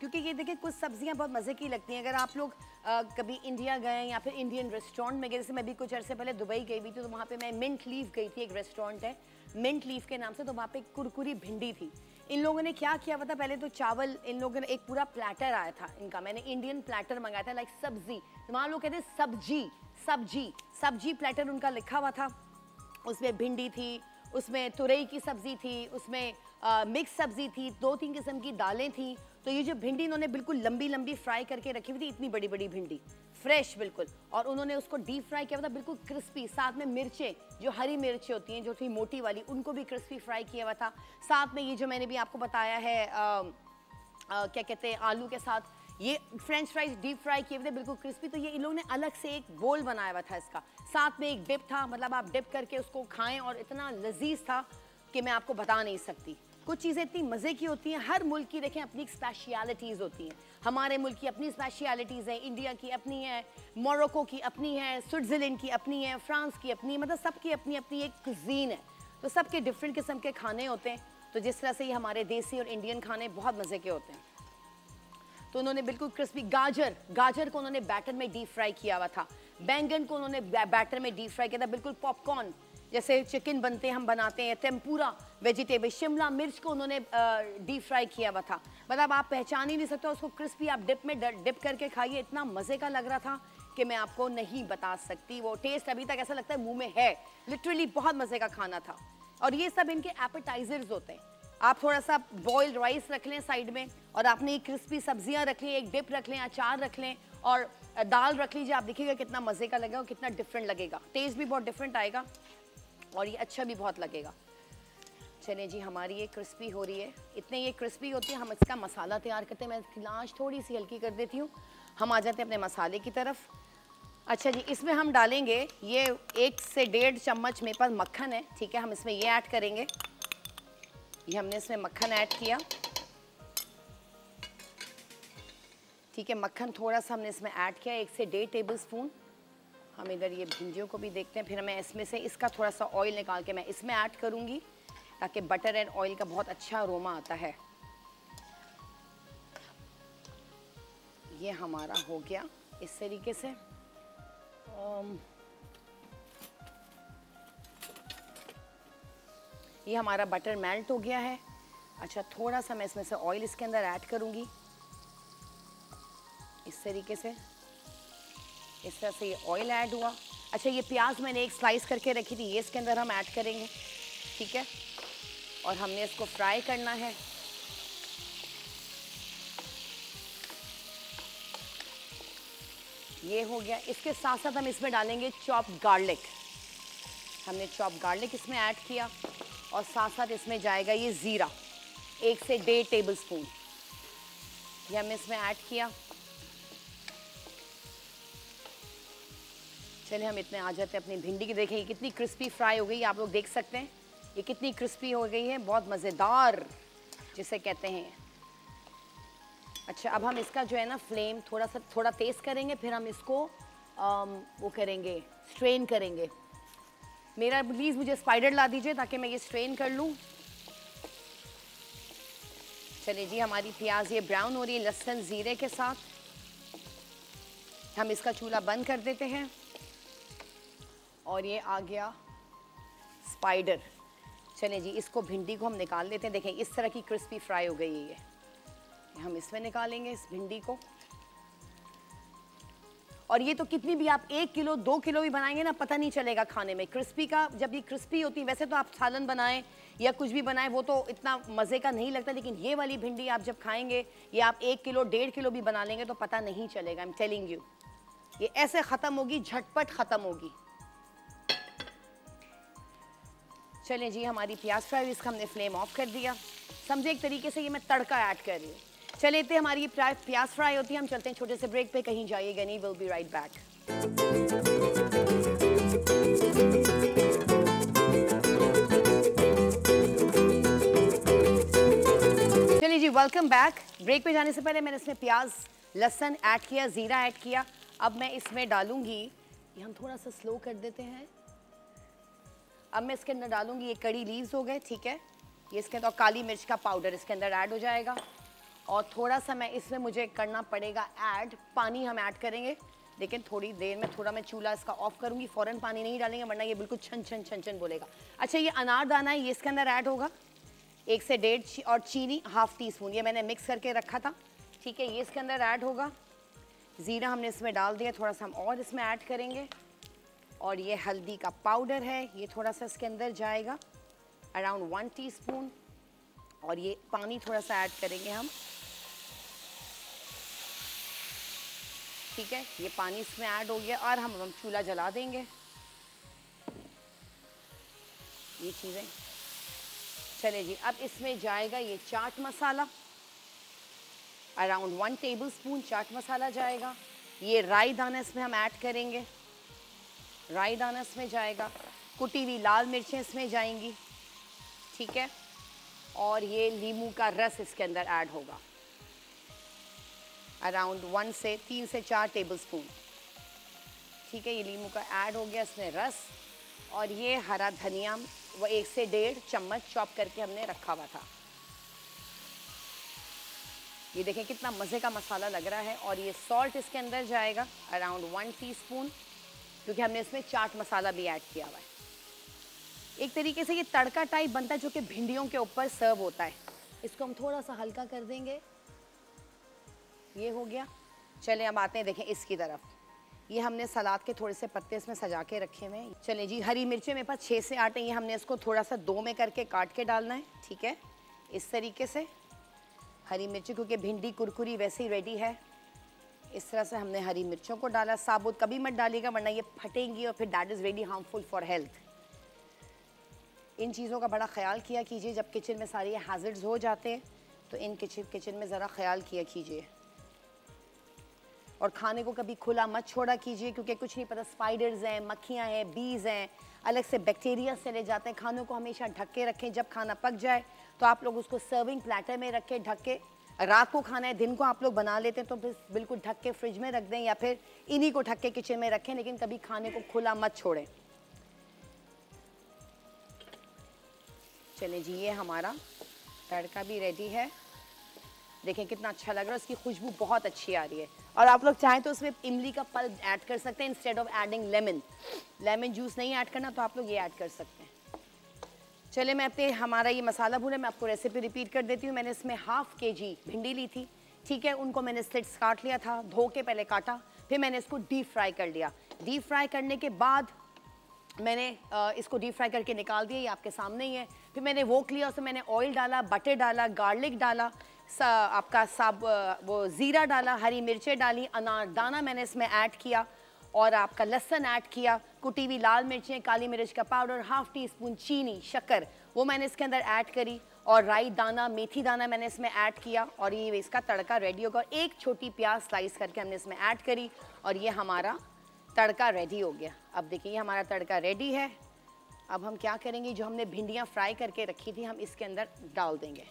क्योंकि ये देखिए कुछ सब्ज़ियाँ बहुत मज़े की लगती हैं। अगर आप लोग आ, कभी इंडिया गए या फिर इंडियन रेस्टोरेंट में गए जैसे मैं भी कुछ अर्से पहले दुबई गई हुई थी तो वहाँ पे मैं मिंट लीव गई थी एक रेस्टोरेंट है। मिंट लीफ के नाम से तो वहाँ पे कुरकुरी भिंडी थी। इन लोगों ने क्या किया पता? पहले तो चावल, इन लोगों ने एक पूरा प्लेटर आया था इनका। मैंने इंडियन प्लेटर मंगाया था लाइक सब्ज़ी। वहाँ लोग कहते सब्ज़ी सब्ज़ी सब्ज़ी प्लेटर उनका लिखा हुआ था। उसमें भिंडी थी, उसमें तुरई की सब्ज़ी थी, उसमें मिक्स सब्ज़ी थी, दो तीन किस्म की दालें थी तो ये जो भिंडी इन्होंने बिल्कुल लंबी लंबी फ्राई करके रखी हुई थी इतनी बड़ी बड़ी भिंडी फ्रेश बिल्कुल। और उन्होंने उसको डीप फ्राई किया हुआ था बिल्कुल क्रिस्पी साथ में मिर्चें जो हरी मिर्चें होती हैं जो थी मोटी वाली उनको भी क्रिस्पी फ्राई किया हुआ था। साथ में ये जो मैंने भी आपको बताया है आ, आ, क्या कहते हैं आलू के साथ ये फ्रेंच फ्राइज डीप फ्राई किए हुए थे बिल्कुल क्रिस्पी तो ये इन लोगों ने अलग से एक बोल बनाया हुआ था इसका। साथ में एक डिप था मतलब आप डिप करके उसको खाएँ और इतना लजीज था कि मैं आपको बता नहीं सकती। कुछ चीज़ें इतनी मज़े की होती हैं, हर मुल्क की देखें, अपनी स्पेशलिटीज़ होती हैं। हमारे मुल्क की अपनी स्पेशलिटीज़ हैं इंडिया की अपनी है मोरक्को की अपनी है स्विट्ज़रलैंड की अपनी है फ्रांस की अपनी मतलब सबकी अपनी अपनी एक कुजीन है। तो सबके डिफरेंट किस्म के खाने होते हैं। तो जिस तरह से ये हमारे देसी और इंडियन खाने बहुत मज़े के होते हैं। तो उन्होंने बिल्कुल क्रिस्पी गाजर गाजर को उन्होंने बैटर में डीप फ्राई किया हुआ था। बैंगन को उन्होंने बैटर में डीप फ्राई किया था, बिल्कुल पॉपकॉर्न जैसे चिकन बनते हैं, हम बनाते हैं टेम्पूरा वेजिटेबल शिमला मिर्च को उन्होंने डीप फ्राई किया हुआ था। मतलब आप पहचान ही नहीं सकते, उसको क्रिस्पी आप डिप में डिप करके खाइए, इतना मज़े का लग रहा था कि मैं आपको नहीं बता सकती। वो टेस्ट अभी तक ऐसा लगता है मुँह में है। लिटरली बहुत मज़े का खाना था। और ये सब इनके एपेटाइजर्स होते हैं। आप थोड़ा सा बॉइल्ड राइस रख लें साइड में और आपने क्रिस्पी सब्ज़ियाँ रख ली, एक डिप रख लें, अचार रख लें और दाल रख लीजिए, आप देखिएगा कितना मज़े का लगेगा और कितना डिफरेंट लगेगा। टेस्ट भी बहुत डिफरेंट आएगा। और ये अच्छा भी बहुत लगेगा। चले जी, हमारी ये क्रिस्पी हो रही है। इतने ये क्रिस्पी होती है, हम इसका मसाला तैयार करते हैं। मैं लाश थोड़ी सी हल्की कर देती हूँ। हम आ जाते हैं अपने मसाले की तरफ़। अच्छा जी, इसमें हम डालेंगे ये एक से डेढ़ चम्मच मेरे पास मक्खन है, ठीक है? हम इसमें ये ऐड करेंगे। ये हमने इसमें मक्खन ऐड किया। ठीक है, मक्खन थोड़ा सा हमने इसमें ऐड किया, एक से डेढ़ टेबल स्पून। हम इधर ये भिंडियों को भी देखते हैं फिर मैं इसमें से इसका थोड़ा सा ऑयल निकाल के मैं इसमें ऐड करूँगी ताकि बटर एंड ऑयल का बहुत अच्छा अरोमा आता है। ये हमारा हो गया इस तरीके से। Um, ये हमारा बटर मेल्ट हो गया है। अच्छा थोड़ा सा मैं इसमें से ऑयल इसके अंदर ऐड करूँगी। इस तरीके से। इस तरह से ये ऑयल ऐड हुआ। अच्छा ये प्याज मैंने एक स्लाइस करके रखी थी, ये इसके अंदर हम ऐड करेंगे, ठीक है? और हमने इसको फ्राई करना है। ये हो गया। इसके साथ साथ हम इसमें डालेंगे चॉप गार्लिक हमने चॉप गार्लिक इसमें ऐड किया और साथ साथ इसमें जाएगा ये ज़ीरा, एक से डेढ़ टेबल स्पून ये हमने इसमें ऐड किया। चलिए हम इतने आ जाते हैं अपनी भिंडी की देखें कितनी क्रिस्पी फ्राई हो गई आप लोग देख सकते हैं। ये कितनी क्रिस्पी हो गई है बहुत मज़ेदार जिसे कहते हैं। अच्छा अब हम इसका जो है ना फ्लेम थोड़ा सा थोड़ा तेज़ करेंगे फिर हम इसको आम, वो करेंगे स्ट्रेन करेंगे। मेरा प्लीज़ मुझे स्पाइडर ला दीजिए ताकि मैं ये स्ट्रेन कर लूँ। चलिए जी हमारी प्याज ये ब्राउन हो रही है लहसुन ज़ीरे के साथ। हम इसका चूल्हा बंद कर देते हैं। और ये आ गया स्पाइडर चले जी, इसको भिंडी को हम निकाल लेते हैं। देखें, इस तरह की क्रिस्पी फ्राई हो गई है ये। हम इसमें निकालेंगे इस भिंडी को। और ये तो कितनी भी आप एक किलो, दो किलो भी बनाएँगे ना, पता नहीं चलेगा खाने में। क्रिस्पी का, जब ये क्रिस्पी होती है, वैसे तो आप सालन बनाएँ या कुछ भी बनाएँ, वो तो इतना मज़े का नहीं लगता, लेकिन ये वाली भिंडी आप जब खाएँगे, या आप एक किलो, डेढ़ किलो भी बना लेंगे तो पता नहीं चलेगा। आई एम टेलिंग यू ये ऐसे ख़त्म होगी, झटपट ख़त्म होगी। चलें जी, हमारी प्याज फ्राई इसका हमने फ्लेम ऑफ़ कर दिया। समझे, एक तरीके से ये मैं तड़का ऐड कर रही हूँ। चले थे हमारी प्याज फ्राई होती है, हम चलते हैं छोटे से ब्रेक पे, कहीं जाइएगा नहीं विल बी राइट बैक चलिए जी वेलकम बैक ब्रेक पे जाने से पहले मैंने इसमें प्याज, लहसन ऐड किया, ज़ीरा ऐड किया। अब मैं इसमें डालूँगी, ये हम थोड़ा सा स्लो कर देते हैं। अब मैं इसके अंदर डालूँगी, ये कड़ी लीव्स हो गए, ठीक है? ये इसके अंदर काली मिर्च का पाउडर इसके अंदर ऐड हो जाएगा। और थोड़ा सा मैं, इसमें मुझे करना पड़ेगा ऐड पानी हम ऐड करेंगे। लेकिन थोड़ी देर में, थोड़ा मैं चूल्हा इसका ऑफ़ करूँगी, फ़ौरन पानी नहीं डालेंगे, वरना ये बिल्कुल छन छन छन छन बोलेगा। अच्छा ये अनार दाना है, ये इसके अंदर ऐड होगा। एक से डेढ़ और चीनी हाफ़ टी स्पून ये मैंने मिक्स करके रखा था। ठीक है, ये इसके अंदर ऐड होगा। ज़ीरा हमने इसमें डाल दिया, थोड़ा सा हम और इसमें ऐड करेंगे। और ये हल्दी का पाउडर है, ये थोड़ा सा इसके अंदर जाएगा, अराउंड वन टीस्पून, और ये पानी थोड़ा सा ऐड करेंगे हम। ठीक है, ये पानी इसमें ऐड हो गया, और हम हम चूल्हा जला देंगे। ये चीज़ें। चले जी, अब इसमें जाएगा ये chaat masala. Around one tablespoon chaat masala जाएगा। ये राई दाना इसमें हम ऐड करेंगे। राई दाना इसमें जाएगा, कुटी हुई लाल मिर्चें इसमें जाएँगी, ठीक है? और ये लीमू का रस इसके अंदर ऐड होगा। अराउंड वन से तीन से चार टेबल स्पून ठीक है, ये लीमू का ऐड हो गया इसमें रस। और ये हरा धनिया, वो एक से डेढ़ चम्मच चॉप करके हमने रखा हुआ था। ये देखें कितना मज़े का मसाला लग रहा है। और ये सॉल्ट इसके अंदर जाएगा अराउंड वन टीस्पून क्योंकि हमने इसमें चाट मसाला भी ऐड किया हुआ है। एक तरीके से ये तड़का टाइप बनता है जो कि भिंडियों के ऊपर सर्व होता है। इसको हम थोड़ा सा हल्का कर देंगे। ये हो गया। चले, अब आते हैं, देखें इसकी तरफ़। ये हमने सलाद के थोड़े से पत्ते इसमें सजा के रखे हुए चलें जी, हरी मिर्चें मेरे पास छः से आठ हैं। ये हमने इसको थोड़ा सा दो में करके काट के डालना है, ठीक है? इस तरीके से। हरी मिर्ची, क्योंकि भिंडी कुरकुरी वैसे ही रेडी है। इस तरह से हमने हरी मिर्चों को डाला। साबुत कभी मत डालिएगा, वरना ये फटेंगी और फिर that is very harmful for health इन चीज़ों का बड़ा ख्याल किया कीजिए। जब किचन में सारे हैजर्ड्स हो जाते हैं तो इन किचन किचन में ज़रा ख्याल किया कीजिए। और खाने को कभी खुला मत छोड़ा कीजिए, क्योंकि कुछ नहीं पता स्पाइडर्स हैं, मक्खियाँ हैं बीज हैं, अलग से बैक्टीरिया चले जाते हैं। खानों को हमेशा ढक के रखें। जब खाना पक जाए तो आप लोग उसको सर्विंग प्लेटर में रखें, ढक के। रात को खाना है, दिन को आप लोग बना लेते हैं तो फिर बिल्कुल ढक के फ्रिज में रख दें या फिर इन्हीं को ढक के किचन में रखें, लेकिन कभी खाने को खुला मत छोड़ें। चले जी, ये हमारा तड़का भी रेडी है। देखें कितना अच्छा लग रहा है, उसकी खुशबू बहुत अच्छी आ रही है। और आप लोग चाहें तो उसमें इमली का पल्प ऐड कर सकते हैं instead of adding lemon lemon juice नहीं ऐड करना तो आप लोग ये ऐड कर सकते हैं। चले मैं अपने हमारा ये मसाला भूना मैं आपको रेसिपी रिपीट कर देती हूँ। मैंने इसमें हाफ़ के जी भिंडी ली थी ठीक है? उनको मैंने स्लिट्स काट लिया था धो के पहले काटा फिर मैंने इसको डीप फ्राई कर लिया। डीप फ्राई करने के बाद मैंने इसको डीप फ्राई करके निकाल दिया ये आपके सामने ही है। फिर मैंने वो लिया उसमें मैंने ऑयल डाला बटर डाला गार्लिक डाला सा, आपका साब वो ज़ीरा डाला हरी मिर्चें डाली अनारदाना मैंने इसमें ऐड किया। और आपका लहसन ऐड किया कुटी हुई लाल मिर्चें, काली मिर्च का पाउडर, हाफ़ टी स्पून चीनी, शक्कर, वो मैंने इसके अंदर ऐड करी और राई दाना, मेथी दाना मैंने इसमें ऐड किया और ये इसका तड़का रेडी होगा। एक छोटी प्याज स्लाइस करके हमने इसमें ऐड करी और ये हमारा तड़का रेडी हो गया। अब देखिए, ये हमारा तड़का रेडी है। अब हम क्या करेंगे? जो हमने भिंडियाँ फ्राई करके रखी थी, हम इसके अंदर डाल देंगे।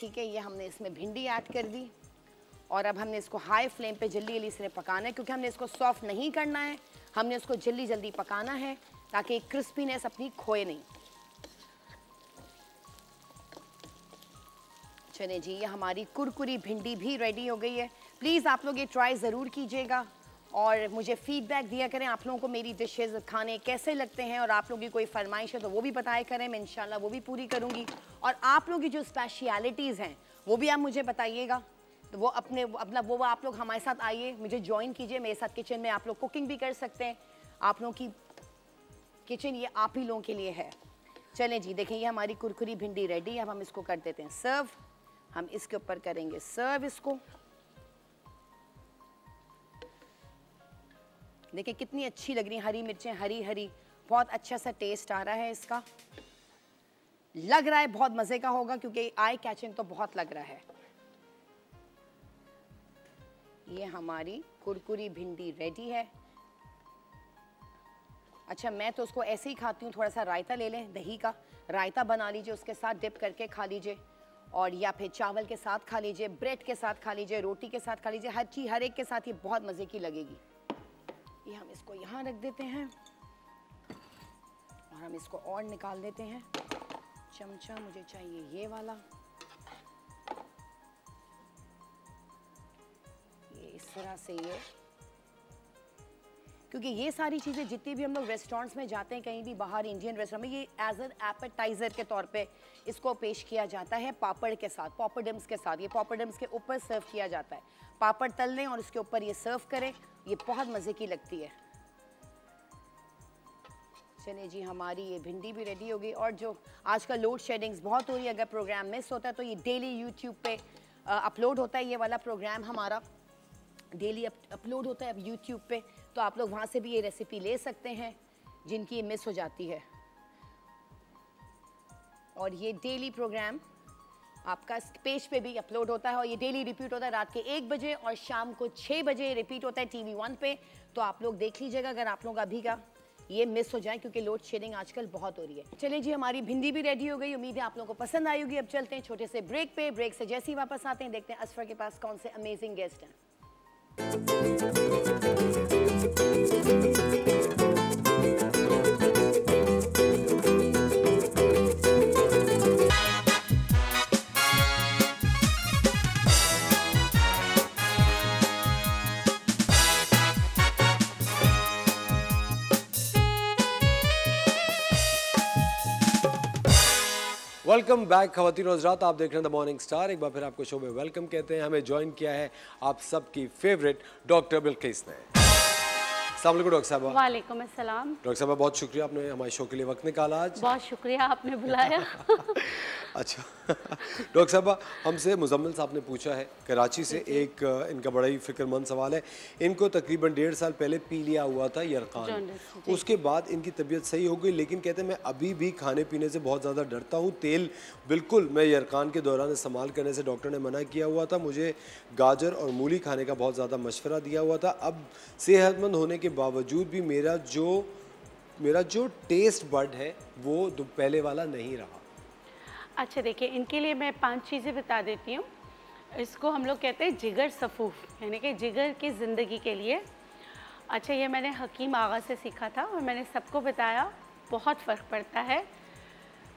ठीक है, ये हमने इसमें भिंडी ऐड कर दी। और अब हमने इसको हाई फ्लेम पे जल्दी जल्दी से पकाना है, क्योंकि हमने इसको सॉफ्ट नहीं करना है। हमने इसको जल्दी जल्दी पकाना है, ताकि क्रिस्पीनेस अपनी खोए नहीं। चले जी, ये हमारी कुरकुरी भिंडी भी रेडी हो गई है। प्लीज़ आप लोग ये ट्राई ज़रूर कीजिएगा। और मुझे फीडबैक दिया करें आप लोगों को मेरी डिशेज़ खाने कैसे लगते हैं, और आप लोगों की कोई फरमाइश है तो वो भी बताया करें, मैं इंशाल्लाह वो भी पूरी करूँगी। और आप लोगों की जो स्पेशलिटीज़ हैं, वो भी आप मुझे बताइएगा। तो वो अपने, अपना, वो वो आप लोग हमारे साथ आइए, मुझे ज्वाइन कीजिए, मेरे साथ किचन में आप लोग कुकिंग भी कर सकते हैं। आप लोगों की किचन ये आप ही लोगों के लिए है। चलें जी, देखें, ये हमारी कुरकुरी भिंडी रेडी है, अब हम इसको कर देते हैं सर्व हम इसके ऊपर करेंगे सर्व इसको। देखिए कितनी अच्छी लग रही हरी मिर्चें, हरी हरी, बहुत अच्छा सा टेस्ट आ रहा है इसका। लग रहा है बहुत मज़े का होगा, क्योंकि आई कैचिंग तो बहुत लग रहा है। ये हमारी कुरकुरी भिंडी रेडी है। अच्छा मैं तो उसको ऐसे ही खाती हूँ, थोड़ा सा रायता ले लें, दही का रायता बना लीजिए, उसके साथ डिप करके खा लीजिए। और या फिर चावल के साथ खा लीजिए ब्रेड के साथ खा लीजिए, रोटी के साथ खा लीजिए, हर चीज़, हर एक के साथ ये बहुत मज़े की लगेगी। ये हम इसको यहाँ रख देते हैं। और हम इसको और निकाल देते हैं। चमचा मुझे चाहिए ये वाला। इस तरह से ये। क्योंकि ये सारी चीज़ें जितनी भी हम लोग रेस्टोरेंट्स में जाते हैं, कहीं भी बाहर इंडियन रेस्टोरेंट में, ये एज एन एपेटाइज़र के तौर पे इसको पेश किया जाता है पापड़ के साथ पॉपरडम्स के साथ। ये पॉपरडम्स के ऊपर सर्व किया जाता है। पापड़ तल लें और उसके ऊपर ये सर्व करें, ये बहुत मज़े की लगती है। चलिए जी, हमारी ये भिंडी भी रेडी हो गई और जो आजकल लोड शेडिंग्स बहुत हो रही है अगर प्रोग्राम मिस होता है तो ये डेली यूट्यूब पे अपलोड होता है ये वाला प्रोग्राम हमारा। डेली अपलोड होता है अब यूट्यूब पे तो आप लोग वहाँ से भी ये रेसिपी ले सकते हैं, जिनकी ये मिस हो जाती है। और ये डेली प्रोग्राम आपका पेज पे भी अपलोड होता है और ये डेली रिपीट होता है रात के एक बजे और शाम को छः बजे रिपीट होता है टीवी वन पे। तो आप लोग देख लीजिएगा अगर आप लोग अभी का ये मिस हो जाए, क्योंकि लोड शेडिंग आजकल बहुत हो रही है। चलिए जी, हमारी भिंडी भी रेडी हो गई, उम्मीद है आप लोगों को पसंद आई होगी। अब चलते हैं छोटे से ब्रेक पे। ब्रेक से जैसे ही वापस आते हैं, देखते हैं असफर के पास कौन से अमेजिंग गेस्ट हैं। Thank you. वेलकम बैक खवतिन हजरात आप देख रहे हैं द मॉर्निंग स्टार एक बार फिर आपको शो में वेलकम कहते हैं। हमें ज्वाइन किया है आप सबकी फेवरेट डॉक्टर बिल्किस ने। डॉक्टर साहब वालेकुम डॉक्टर साहब बहुत शुक्रिया आपने हमारे शो के लिए वक्त निकाला आज। बहुत शुक्रिया आपने बुलाया। [LAUGHS] अच्छा। डॉक्टर साहब हमसे मुजम्मिल साहब ने पूछा है कराची से एक इनका बड़ा ही फिक्रमंद सवाल है। इनको तकरीबन डेढ़ साल पहले पी लिया हुआ था यरकान। उसके बाद इनकी तबीयत सही हो गई लेकिन कहते हैं मैं अभी भी खाने पीने से बहुत ज़्यादा डरता हूँ। तेल बिल्कुल मैं यरकान के दौरान इस्तेमाल करने से डॉक्टर ने मना किया हुआ था। मुझे गाजर और मूली खाने का बहुत ज़्यादा मशवरा दिया हुआ था। अब सेहतमंद होने के बावजूद भी मेरा जो मेरा जो टेस्ट बर्ड है वो पहले वाला नहीं रहा। अच्छा देखिए, इनके लिए मैं पाँच चीज़ें बता देती हूँ। इसको हम लोग कहते हैं जिगर सफूफ, यानी कि जिगर की ज़िंदगी के लिए। अच्छा ये मैंने हकीम आगा से सीखा था और मैंने सबको बताया, बहुत फ़र्क पड़ता है।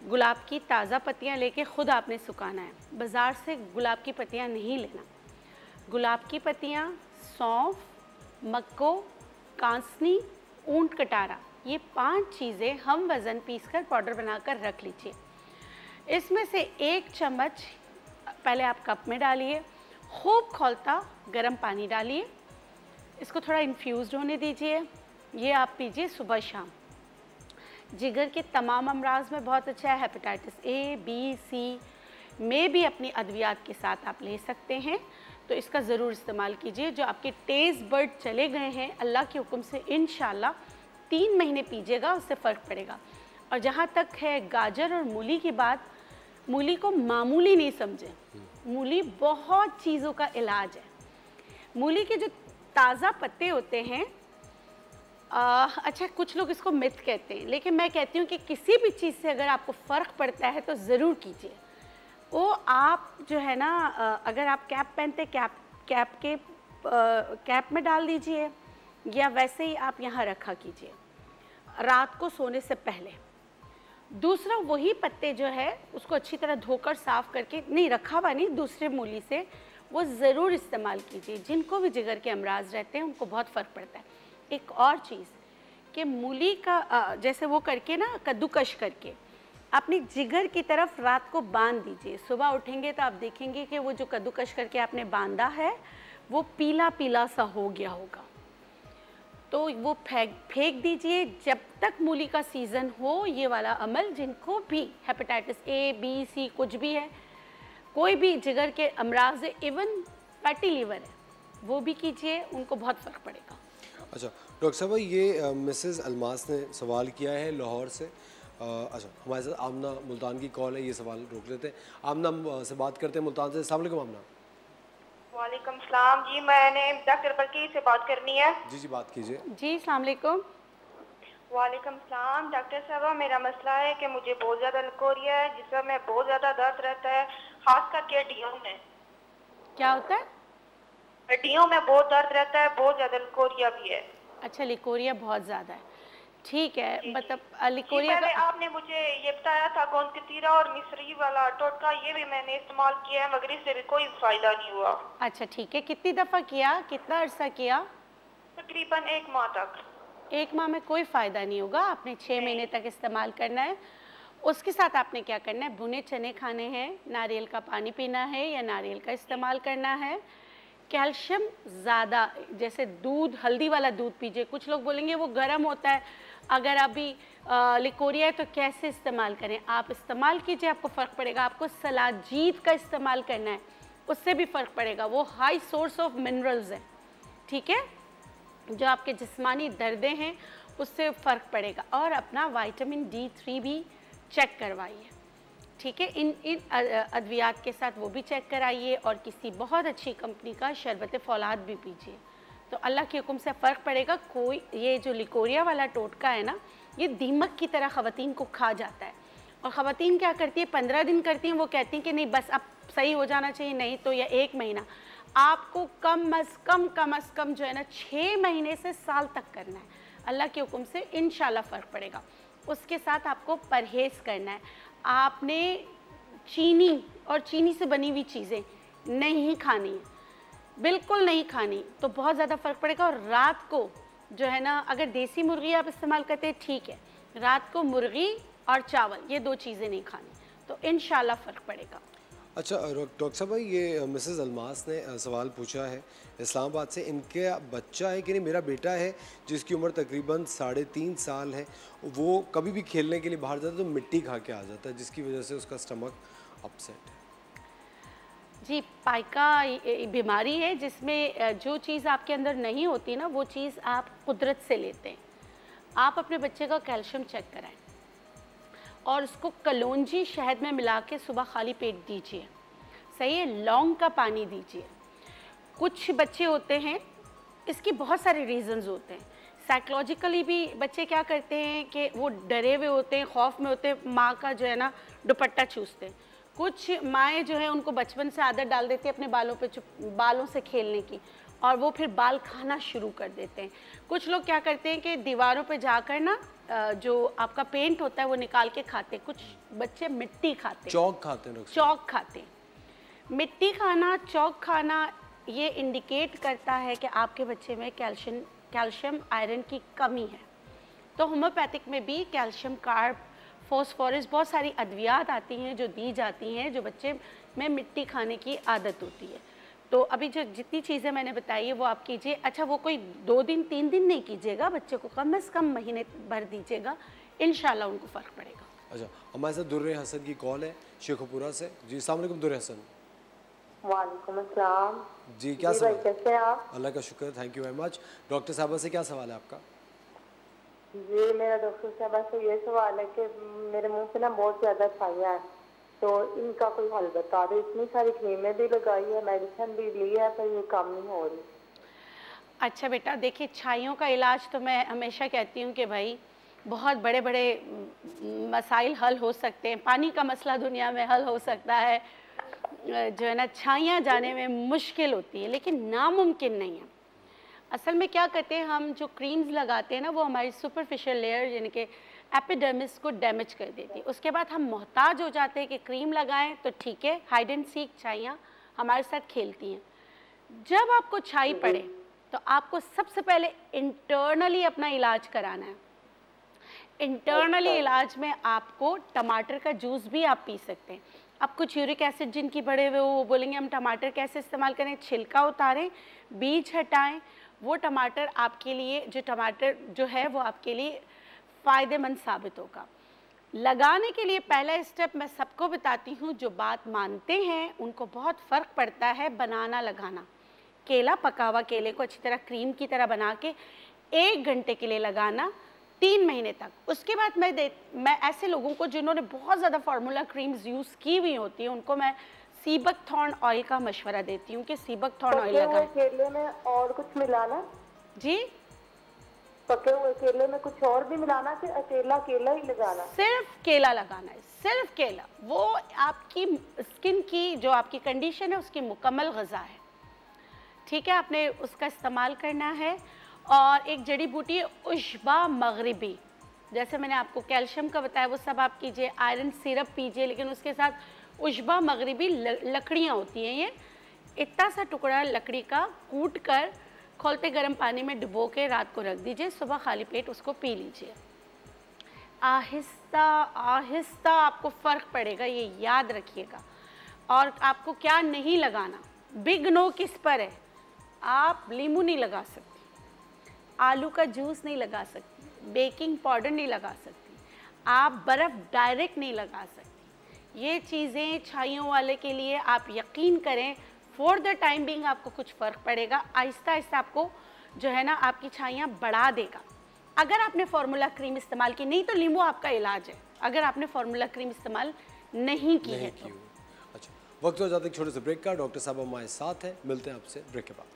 गुलाब की ताज़ा पत्तियाँ लेके ख़ुद आपने सुखाना है। बाज़ार से गुलाब की पत्तियाँ नहीं लेना। गुलाब की पत्तियाँ, सौंफ, मक्को, कांसनी, ऊँट कटारा, ये पाँच चीज़ें हम वज़न पीस कर पाउडर बनाकर रख लीजिए। इसमें से एक चम्मच पहले आप कप में डालिए, खूब खोलता गर्म पानी डालिए। इसको थोड़ा इन्फ्यूज़ होने दीजिए। ये आप पीजिए सुबह शाम। जिगर के तमाम अमराज में बहुत अच्छा है हेपेटाइटिस ए बी सी में भी अपनी अद्वियात के साथ आप ले सकते हैं। तो इसका ज़रूर इस्तेमाल कीजिए। जो आपके तेज़ बर्ड चले गए हैं, अल्लाह के हुक्म से इन तीन महीने पीजिएगा, उससे फ़र्क पड़ेगा। और जहाँ तक है गाजर और मूली की बात मूली को मामूली नहीं समझें। मूली बहुत चीज़ों का इलाज है। मूली के जो ताज़ा पत्ते होते हैं आ, अच्छा कुछ लोग इसको मिथ कहते हैं लेकिन मैं कहती हूँ कि किसी भी चीज़ से अगर आपको फ़र्क पड़ता है तो ज़रूर कीजिए। वो आप जो है ना अगर आप कैप पहनते कैप कैप के कैप में डाल दीजिए या वैसे ही आप यहाँ रखा कीजिए। रात को सोने से पहले। दूसरा वही पत्ते जो है, उसको अच्छी तरह धोकर साफ़ करके, नहीं, रखा हुआ नहीं, दूसरे मूली से, वो ज़रूर इस्तेमाल कीजिए। जिनको भी जिगर के अमराज रहते हैं, उनको बहुत फ़र्क पड़ता है। एक और चीज़ कि मूली का जैसे वो करके ना, कद्दूकश करके, अपनी जिगर की तरफ़ रात को बाँध दीजिए। सुबह उठेंगे तो आप देखेंगे कि वो जो कद्दूकश करके आपने बांधा है, वो पीला पीला सा हो गया होगा। तो वो फेंक फेंक दीजिए जब तक मूली का सीज़न हो ये वाला अमल जिनको भी हेपेटाइटिस ए बी सी कुछ भी है कोई भी जिगर के अमराज है इवन फैटी लीवर है वो भी कीजिए उनको बहुत फ़र्क पड़ेगा। अच्छा डॉक्टर साहब ये मिसेस अलमास ने सवाल किया है लाहौर से। अ, अच्छा हमारे साथ आमना मुल्तान की कॉल है ये सवाल रोक लेते हैं। आमना से बात करते हैं मुल्तान से। अस्सलाम वालेकुम आमना। वालेकुम सलाम। जी मैंने डॉक्टर बल्कि से बात करनी है। जी जी बात कीजिए। जी अस्सलाम वालेकुम वालेकुम सलाम। डॉक्टर साहब मेरा मसला है कि मुझे बहुत ज़्यादा लकोरिया है जिसमें में बहुत ज़्यादा दर्द रहता है खास करके हड्डियों में। क्या होता है? हड्डियों में बहुत दर्द रहता है बहुत ज़्यादा लकोरिया भी है अच्छा लिकोरिया बहुत ज़्यादा है। ठीक है मतलब अ, जी लिकोरिया का आपने मुझे ये बताया था कौन कतीरा और मिस्री वाला टोटका ये भी मैंने इस्तेमाल किया है मगर इससे भी कोई फ़ायदा नहीं हुआ। अच्छा ठीक है। कितनी दफ़ा किया? कितना अरसा किया? तकरीबन एक माह तक। एक माह में कोई फ़ायदा नहीं होगा। आपने छः महीने तक इस्तेमाल करना है। उसके साथ आपने क्या करना है? भुने चने खाने हैं नारियल का पानी पीना है या नारियल का इस्तेमाल करना है। कैल्शियम ज़्यादा जैसे दूध हल्दी वाला दूध पीजिए। कुछ लोग बोलेंगे वो गर्म होता है अगर अभी लिकोरिया है तो कैसे इस्तेमाल करें? आप इस्तेमाल कीजिए, आपको फ़र्क पड़ेगा। आपको सलाजीत का इस्तेमाल करना है, उससे भी फ़र्क पड़ेगा। वो हाई सोर्स ऑफ़ मिनरल्स है, ठीक है? जो आपके जिस्मानी दर्दें हैं, उससे फ़र्क पड़ेगा। और अपना वाइटामिन डी थ्री भी चेक करवाइए, ठीक है? इन इन अद्वियात के साथ वो भी चेक कराइए और किसी बहुत अच्छी कंपनी का शरबत फौलाद भी पीजिए। तो अल्लाह के हुक्म से फ़र्क पड़ेगा, कोई ये जो लिकोरिया वाला टोटका है ना, ये दीमक की तरह ख़वातीन को खा जाता है। और ख़वातीन क्या करती है? पंद्रह दिन करती हैं, वो कहती हैं कि नहीं, बस अब सही हो जाना चाहिए, नहीं तो या एक महीना। आपको कम अज़ कम कम अज़ कम जो है ना छः महीने से साल तक करना है। अल्लाह के हुक्म से इन फ़र्क पड़ेगा। उसके साथ आपको परहेज़ करना है। आपने चीनी और चीनी से बनी हुई चीज़ें नहीं खानी है। बिल्कुल नहीं खानी तो बहुत ज़्यादा फ़र्क पड़ेगा। और रात को जो है ना, अगर देसी मुर्गी आप इस्तेमाल करते हैं, ठीक है, रात को मुर्गी और चावल, ये दो चीज़ें नहीं खानी तो इन फ़र्क पड़ेगा। अच्छा डॉक्टर साहब भाई, ये मिसेस अलमास ने सवाल पूछा है, इस्लामाबाद से इनके बच्चा है कि नहीं? मेरा बेटा है, जिसकी उम्र तकरीबन साढ़े तीन साल है, वो कभी भी खेलने के लिए बाहर जाता है तो मिट्टी खा के आ जाता है, जिसकी वजह से उसका स्टमक अपसेट है। जी, पाइका बीमारी है जिसमें जो चीज़ आपके अंदर नहीं होती ना, वो चीज़ आप कुदरत से लेते हैं। आप अपने बच्चे का कैल्शियम चेक कराएँ और उसको कलौजी शहद में मिला के सुबह खाली पेट दीजिए। सही है, लौंग का पानी दीजिए। कुछ बच्चे होते हैं, इसकी बहुत सारे रीज़न्स होते हैं। साइकोलॉजिकली भी बच्चे क्या करते हैं कि वो डरे हुए होते हैं, खौफ में होते हैं, माँ का जो है ना, दुपट्टा चूसते हैं। कुछ माएँ जो है उनको बचपन से आदत डाल देती है अपने बालों पे बालों से खेलने की। और वो फिर बाल खाना शुरू कर देते हैं। कुछ लोग क्या करते हैं कि दीवारों पे जाकर ना जो आपका पेंट होता है वो निकाल के खाते हैं। कुछ बच्चे मिट्टी खाते हैं। चौक खाते हैं चौक खाते हैं। मिट्टी खाना चौक खाना ये इंडिकेट करता है कि आपके बच्चे में कैल्शियम कैल्शियम आयरन की कमी है। तो होम्योपैथिक में भी कैल्शियम कार्ब फॉस्फोरस बहुत सारी अद्वियात आती हैं जो दी जाती हैं जो बच्चे में मिट्टी खाने की आदत होती है। तो अभी जो जितनी चीज़ें मैंने बताई है वो आप कीजिए। अच्छा वो कोई दो दिन तीन दिन नहीं कीजिएगा बच्चे को कम अज़ कम महीने भर दीजिएगा। इन उनको फ़र्क पड़ेगा। अच्छा हमारे साथ दुर्र हसन की कॉल है शेखपुरा से। जी अलैक्म दुर्र हसन। वालेकुम अस्सलाम। जी क्या सवाल? कैसे आप? अल्लाह का शुक्र thank you very much doctor साहबा से क्या सवाल है आपका? जी मेरा डॉक्टर साहबा से ये सवाल है कि मेरे मुँह पे ना बहुत ज़्यादा छाइयाँ है। तो इनका कोई हल बता दो। इतनी सारी क्रीमें भी लगाई है मेडिसिन भी ली है, पर ये काम नहीं हो रही। अच्छा बेटा, देखिए, छाइयों का इलाज तो मैं हमेशा कहती हूँ कि भाई, बहुत बड़े बड़े मसाइल हल हो सकते हैं। पानी का मसला दुनिया में हल हो सकता है। जो है ना, छाइयाँ जाने में मुश्किल होती है, लेकिन नामुमकिन नहीं है। असल में क्या करते हैं हम जो क्रीम्स लगाते हैं ना वो हमारी सुपरफिशियल लेयर यानी कि एपिडर्मिस को डैमेज कर देती है। उसके बाद हम मोहताज हो जाते हैं कि क्रीम लगाएँ तो ठीक है हाइड एंड सीक छाइयाँ हमारे साथ खेलती हैं। जब आपको छाई पड़े तो आपको सबसे पहले इंटरनली अपना इलाज कराना है। इंटरनली अच्छा। इलाज में आपको टमाटर का जूस भी आप पी सकते हैं। अब कुछ यूरिक एसिड जिनकी बड़े हुए वो बोलेंगे हम टमाटर कैसे इस्तेमाल करें छिलका उतारें बीज हटाएँ वो टमाटर आपके लिए, जो टमाटर जो है वो आपके लिए फ़ायदेमंद साबित होगा। लगाने के लिए पहला स्टेप मैं सबको बताती हूँ, जो बात मानते हैं, उनको बहुत फ़र्क पड़ता है बनाना, लगाना। केला पका हुआ केले को अच्छी तरह क्रीम की तरह बना के एक घंटे के लिए लगाना, तीन महीने तक। उसके बाद मैं दे, मैं ऐसे लोगों को जिन्होंने बहुत ज़्यादा फार्मूला क्रीम्स यूज़ की हुई होती हैं, उनको मैं सीबक थॉर्न ऑयल का मशवरा देती हूँ कि सीबक थॉर्न ऑयल लगाएँ। केले में और कुछ मिलाना? जी? पके हुए केले में कुछ और भी मिलाना कि अकेला केला ही लगाना? सिर्फ़ केला लगाना है सिर्फ़ केला। वो आपकी स्किन की जो आपकी कंडीशन है उसकी मुकम्मल गज़ा है। ठीक है आपने उसका इस्तेमाल करना है। और एक जड़ी बूटी उशबा मगरबी जैसे मैंने आपको कैल्शियम का बताया वो सब आप कीजिए आयरन सिरप पीजिए लेकिन उसके साथ उशबा मगरबी लकड़ियाँ होती हैं ये। इतना सा टुकड़ा लकड़ी का कूट कर खोलते गर्म पानी में डुबो के रात को रख दीजिए, सुबह खाली पेट उसको पी लीजिए। आहिस्ता आहिस्ता आपको फ़र्क पड़ेगा, ये याद रखिएगा। और आपको क्या नहीं लगाना, बिग नो किस पर है? आप लींबू नहीं लगा सकती, आलू का जूस नहीं लगा सकती, बेकिंग पाउडर नहीं लगा सकती, आप बर्फ़ डायरेक्ट नहीं लगा सकती। ये चीज़ें छाइयों वाले के लिए आप यकीन करें फॉर द टाइम बिंग आपको कुछ फ़र्क पड़ेगा आहिस्ता आहिस्ता आपको जो है ना आपकी छाइयाँ बढ़ा देगा। अगर आपने फार्मूला क्रीम इस्तेमाल की नहीं तो नींबू आपका इलाज है। अगर आपने फार्मूला क्रीम इस्तेमाल नहीं की नहीं है तो। अच्छा वक्त हो जाता है छोटे से ब्रेक का डॉक्टर साहब हमारे साथ हैं मिलते हैं आपसे ब्रेक के बाद।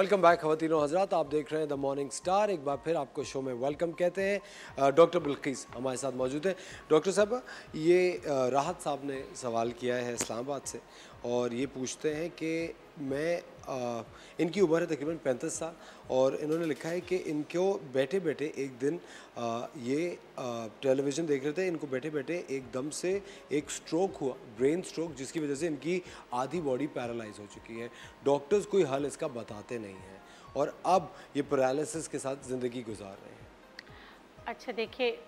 वेलकम बैक खवतिन हजरात आप देख रहे हैं द मॉर्निंग स्टार एक बार फिर आपको शो में वेलकम कहते हैं डॉक्टर बिल्किस हमारे साथ मौजूद है। डॉक्टर साहब, ये राहत साहब ने सवाल किया है इस्लामाबाद से और ये पूछते हैं कि मैं इनकी उम्र है तकरीबन पैंतीस साल और इन्होंने लिखा है कि इनको बैठे बैठे एक दिन ये टेलीविज़न देख रहे थे, इनको बैठे बैठे एकदम से एक स्ट्रोक हुआ ब्रेन स्ट्रोक जिसकी वजह से इनकी आधी बॉडी पैरालाइज हो चुकी है। डॉक्टर्स कोई हल इसका बताते नहीं हैं और अब ये पैरालिसिस के साथ ज़िंदगी गुजार रहे हैं। अच्छा देखिए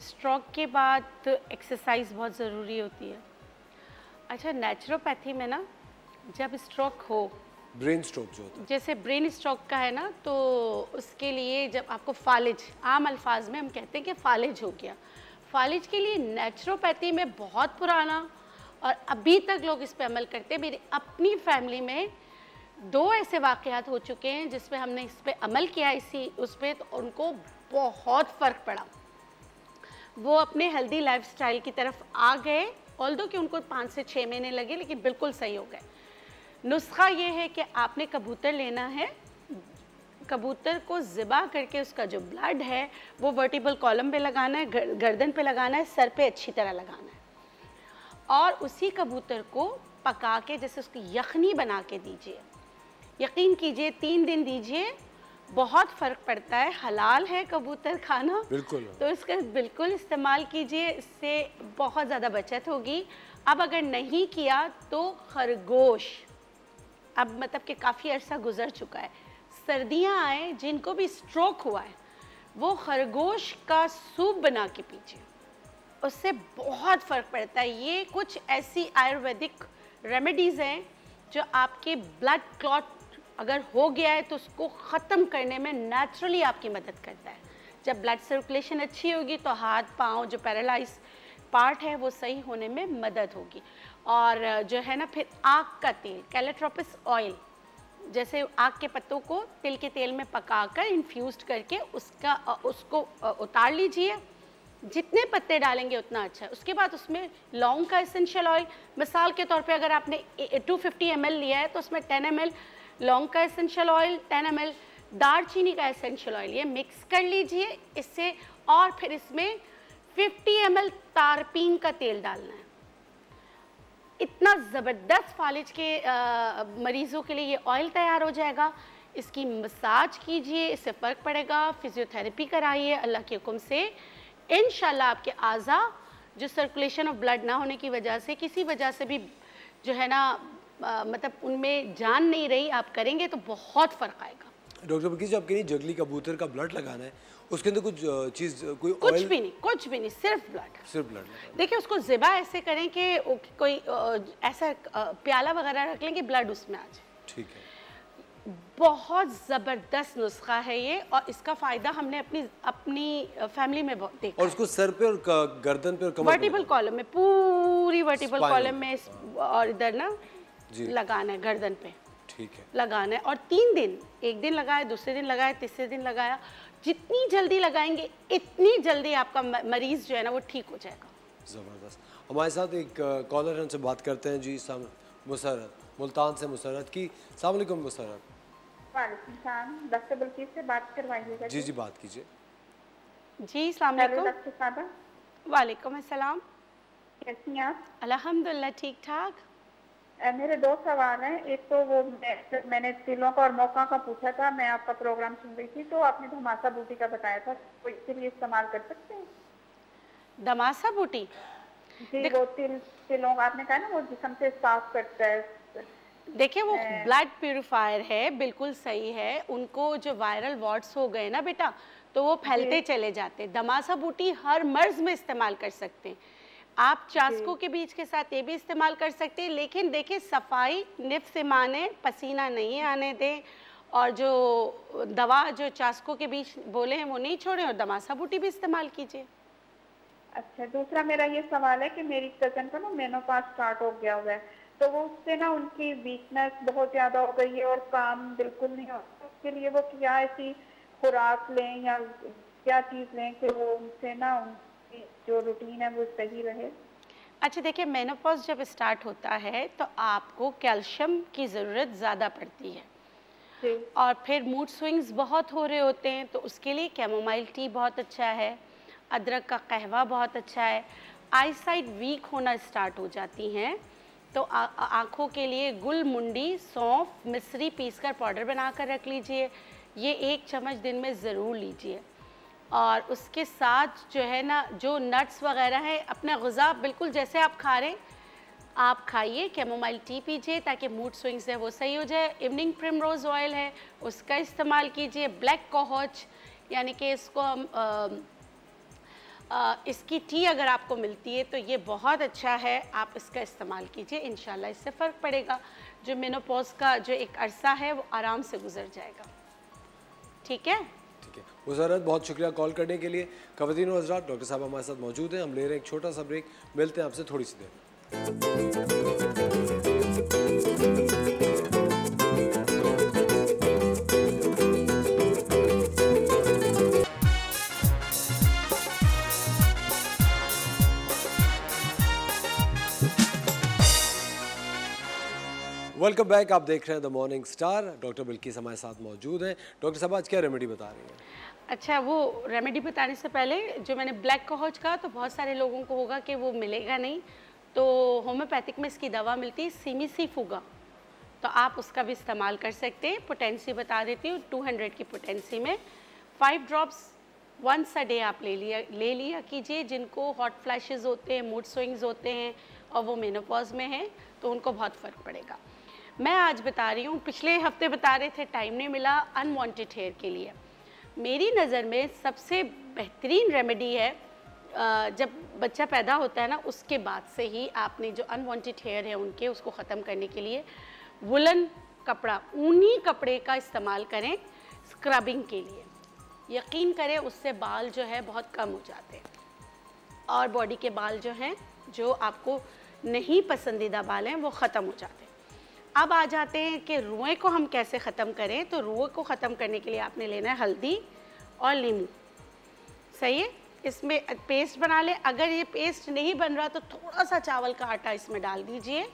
स्ट्रोक के बाद एक्सरसाइज बहुत ज़रूरी होती है। अच्छा नेचुरोपैथी में ना जब स्ट्रोक हो ब्रेन स्ट्रोक जो होता है। जैसे ब्रेन स्ट्रोक का है ना तो उसके लिए जब आपको फालिज आम अल्फाज में हम कहते हैं कि फालिज हो गया। फालिज के लिए नेचुरोपैथी में बहुत पुराना और अभी तक लोग इस पर अमल करते हैं। मेरी अपनी फैमिली में दो ऐसे वाक़यात हो चुके हैं जिसपे हमने इस पर अमल किया इसी उस पर तो उनको बहुत फ़र्क पड़ा। वो अपने हेल्दी लाइफस्टाइल की तरफ़ आ गए ऑल कि उनको पाँच से छः महीने लगे लेकिन बिल्कुल सही हो गए। नुस्खा ये है कि आपने कबूतर लेना है कबूतर को ज़िबा करके उसका जो ब्लड है वो वर्टिबल कॉलम पे लगाना है गर, गर्दन पे लगाना है सर पे अच्छी तरह लगाना है। और उसी कबूतर को पका के जैसे उसकी यखनी बना के दीजिए। यकीन कीजिए तीन दिन दीजिए बहुत फ़र्क पड़ता है हलाल है कबूतर खाना। बिल्कुल। तो इसका बिल्कुल इस्तेमाल कीजिए इससे बहुत ज़्यादा बचत होगी। अब अगर नहीं किया तो खरगोश। अब मतलब कि काफ़ी अरसा गुजर चुका है। सर्दियाँ आए, जिनको भी स्ट्रोक हुआ है, वो खरगोश का सूप बना के पीजिए। उससे बहुत फ़र्क पड़ता है। ये कुछ ऐसी आयुर्वेदिक रेमेडीज़ हैं, जो आपके ब्लड क्लॉट अगर हो गया है तो उसको ख़त्म करने में नेचुरली आपकी मदद करता है। जब ब्लड सर्कुलेशन अच्छी होगी तो हाथ, पाँव, जो पैरालाइज पार्ट है, वो सही होने में मदद होगी। और जो है ना, फिर आग का तेल कैलेट्रोपिस ऑयल जैसे आग के पत्तों को तिल के तेल में पकाकर इन्फ्यूज करके उसका उसको उतार लीजिए। जितने पत्ते डालेंगे उतना अच्छा। है उसके बाद उसमें लौंग का एसेंशियल ऑयल मिसाल के तौर पे अगर आपने 250 फिफ्टी लिया है तो उसमें 10 एम लौंग का एसेंशियल ऑयल 10 एम दार चीनी का एसेंशियल ऑयल ये मिक्स कर लीजिए। इससे और फिर इसमें 50 एम तारपीन का तेल डालना है। इतना ज़बरदस्त फालिज के आ, मरीज़ों के लिए ये ऑयल तैयार हो जाएगा। इसकी मसाज कीजिए इससे फ़र्क पड़ेगा। फिज़ियोथेरेपी कराइए अल्लाह के हुक्म से। इन आपके आज़ा जो सर्कुलेशन ऑफ़ ब्लड ना होने की वजह से किसी वजह से भी जो है ना आ, मतलब उनमें जान नहीं रही आप करेंगे तो बहुत फ़र्क आएगा। डॉक्टर बल्कि जो आप कह कबूतर का ब्लड लगाना है उसके अंदर कुछ चीज़ कोई कुछ oil... भी नहीं कुछ भी नहीं सिर्फ़ ब्लड सिर्फ़ ब्लड देखिए उसको ज़िबा ऐसे करें कि कोई ऐसा प्याला वगैरह रख लें कि ब्लड उसमें आ जाए. ठीक है. बहुत ज़बरदस्त नुस्खा है ये और इसका फ़ायदा हमने अपनी अपनी फैमिली में बहुत देखा और उसको सर पे और गर्दन पे और कमर वर्टिबल कॉलम में पूरी वर्टिबल कॉलम में और इधर ना लगाना है गर्दन पे. ठीक है. लगाना है और तीन दिन एक दिन लगाया दूसरे दिन लगाया तीसरे दिन लगाया जितनी जल्दी लगाएँगे इतनी जल्दी आपका मरीज़ जो है ना वो ठीक हो जाएगा। ज़बरदस्त। हमारे साथ एक कॉलर है उनसे बात करते हैं जी मुसरत मुल्तान से मुसरत की। सलामकुम मुसरत। डॉक्टर बल्कि से बात करवाइएगा जी जी। बात कीजिए। जी सलाम वालेकुम अस्सलाम कैसी हैं आप? अल्हम्दुलिल्लाह ठीक ठाक मेरे दो सवाल हैं। एक तो वो मैं, मैंने तिलों का और मौका का पूछा था मैं आपका प्रोग्राम सुन रही थी तो आपने धमासा बूटी का बताया था तो इसके लिए इस्तेमाल कर सकते हैं? धमासा बूटी? जी वो तिल तिलों आपने कहा ना वो जिसम से साफ़ करता है। देखिए वो ब्लड प्यूरिफायर है बिल्कुल सही है। उनको जो वायरल वार्ड्स हो गए ना बेटा तो वो फैलते चले जाते दमासा बूटी हर मर्ज में इस्तेमाल कर सकते हैं। आप चास्को के बीज के साथ ये भी इस्तेमाल कर सकते हैं लेकिन देखिए सफ़ाई निफ से माने पसीना नहीं आने दें और जो दवा जो चास्को के बीज बोले हैं वो नहीं छोड़ें और दमासा बूटी भी इस्तेमाल कीजिए। अच्छा दूसरा मेरा ये सवाल है कि मेरी कज़न को ना मेनोपास स्टार्ट हो गया हुआ है तो वो उससे ना उनकी वीकनेस बहुत ज़्यादा हो गई है और काम बिल्कुल नहीं होता उसके लिए वो क्या ऐसी खुराक लें या क्या चीज़ लें कि वो उनसे ना जो रूटीन है वो सही रहे। अच्छा देखिए मेनोपॉज जब स्टार्ट होता है तो आपको कैल्शियम की ज़रूरत ज़्यादा पड़ती है। और फिर मूड स्विंग्स बहुत हो रहे होते हैं तो उसके लिए कैमोमाइल टी बहुत अच्छा है अदरक का कहवा बहुत अच्छा है। आई साइड वीक होना स्टार्ट हो जाती हैं तो आँखों के लिए गुल मुंडी सौंफ मिश्री पीसकर पाउडर बनाकर रख लीजिए। ये एक चम्मच दिन में ज़रूर लीजिए। और उसके साथ जो है ना, जो नट्स वगैरह हैं, अपना गज़ा बिल्कुल जैसे आप खा रहे हैं, आप खाइए कैमोमाइल टी पीजिए ताकि मूड स्विंग्स है वो सही हो जाए। इवनिंग प्रिमरोज़ ऑयल है, उसका इस्तेमाल कीजिए ब्लैक कोहोच यानी कि इसको हम इसकी टी अगर आपको मिलती है तो ये बहुत अच्छा है, आप इसका इस्तेमाल कीजिए इन इससे फ़र्क पड़ेगा। जो मेनोपॉज का जो एक अरसा है, वो आराम से गुजर जाएगा। ठीक है? मुसरत बहुत शुक्रिया कॉल करने के लिए। खवतिन हजरात, डॉक्टर साहब हमारे साथ मौजूद हैं। हम ले रहे हैं एक छोटा सा ब्रेक। मिलते हैं आपसे थोड़ी सी देर। वेलकम बैक आप देख रहे हैं the morning star doctor Bilquis हमारे साथ मौजूद हैं। डॉक्टर साहब, आज क्या रेमेडी बता रही हैं? अच्छा वो रेमेडी बताने से पहले जो मैंने ब्लैक कहोज कहा तो बहुत सारे लोगों को होगा कि वो मिलेगा नहीं। तो होम्योपैथिक में इसकी दवा मिलती है सीमिसी फुगा तो आप उसका भी इस्तेमाल कर सकते हैं। पोटेंसी बता देती हूँ 200 की पोटेंसी में। Five drops once a day आप ले लिया ले लिया कीजिए, जिनको हॉट फ्लैशेस होते हैं मूड स्विंग्स होते हैं, और वो मेनोपॉज में हैं तो उनको बहुत फ़र्क पड़ेगा। मैं आज बता रही हूँ, पिछले हफ़्ते बता रहे थे टाइम नहीं मिला अनवांटेड हेयर के लिए। मेरी नज़र में सबसे बेहतरीन रेमेडी है जब बच्चा पैदा होता है ना, उसके बाद से ही आपने जो अनवांटेड हेयर है उनके, उसको ख़त्म करने के लिए वुलन कपड़ा, ऊनी कपड़े का इस्तेमाल करें स्क्रबिंग के लिए। यकीन करें, उससे बाल जो है बहुत कम हो जाते हैं। और बॉडी के बाल जो हैं, जो आपको नहीं पसंदीदा बाल हैं, वो ख़त्म हो जाते हैं। अब आ जाते हैं कि रुएँ को हम कैसे ख़त्म करें? तो रुएँ को ख़त्म करने के लिए आपने लेना है हल्दी और नींबू। सही है? इसमें पेस्ट बना लें। अगर ये पेस्ट नहीं बन रहा तो थोड़ा सा चावल का आटा इसमें डाल दीजिए,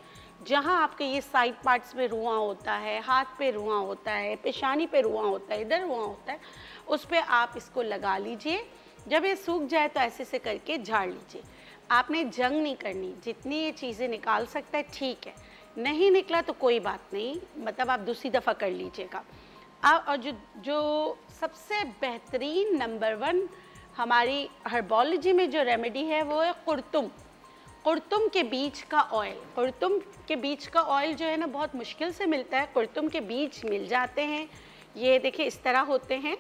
जहाँ आपके ये साइड पार्ट्स में रुआ होता है, हाथ पे रुआ होता है, पेशानी पे रुआ होता है, इधर रुआ होता है, उस पर आप इसको लगा लीजिए। जब ये सूख जाए तो ऐसे से करके झाड़ लीजिए। आपने जंग नहीं करनी। जितनी ये चीज़ें निकाल सकता है, ठीक है। नहीं निकला तो कोई बात नहीं मतलब आप दूसरी दफ़ा कर लीजिएगा। और जो जो सबसे बेहतरीन नंबर वन हमारी हर्बोलॉजी में जो रेमेडी है वो है कुर्तुम। कुर्तुम के बीज का ऑयल कुर्तुम के बीज का ऑयल जो है ना, बहुत मुश्किल से मिलता है। कुर्तुम के बीज मिल जाते हैं। ये देखिए इस तरह होते हैं।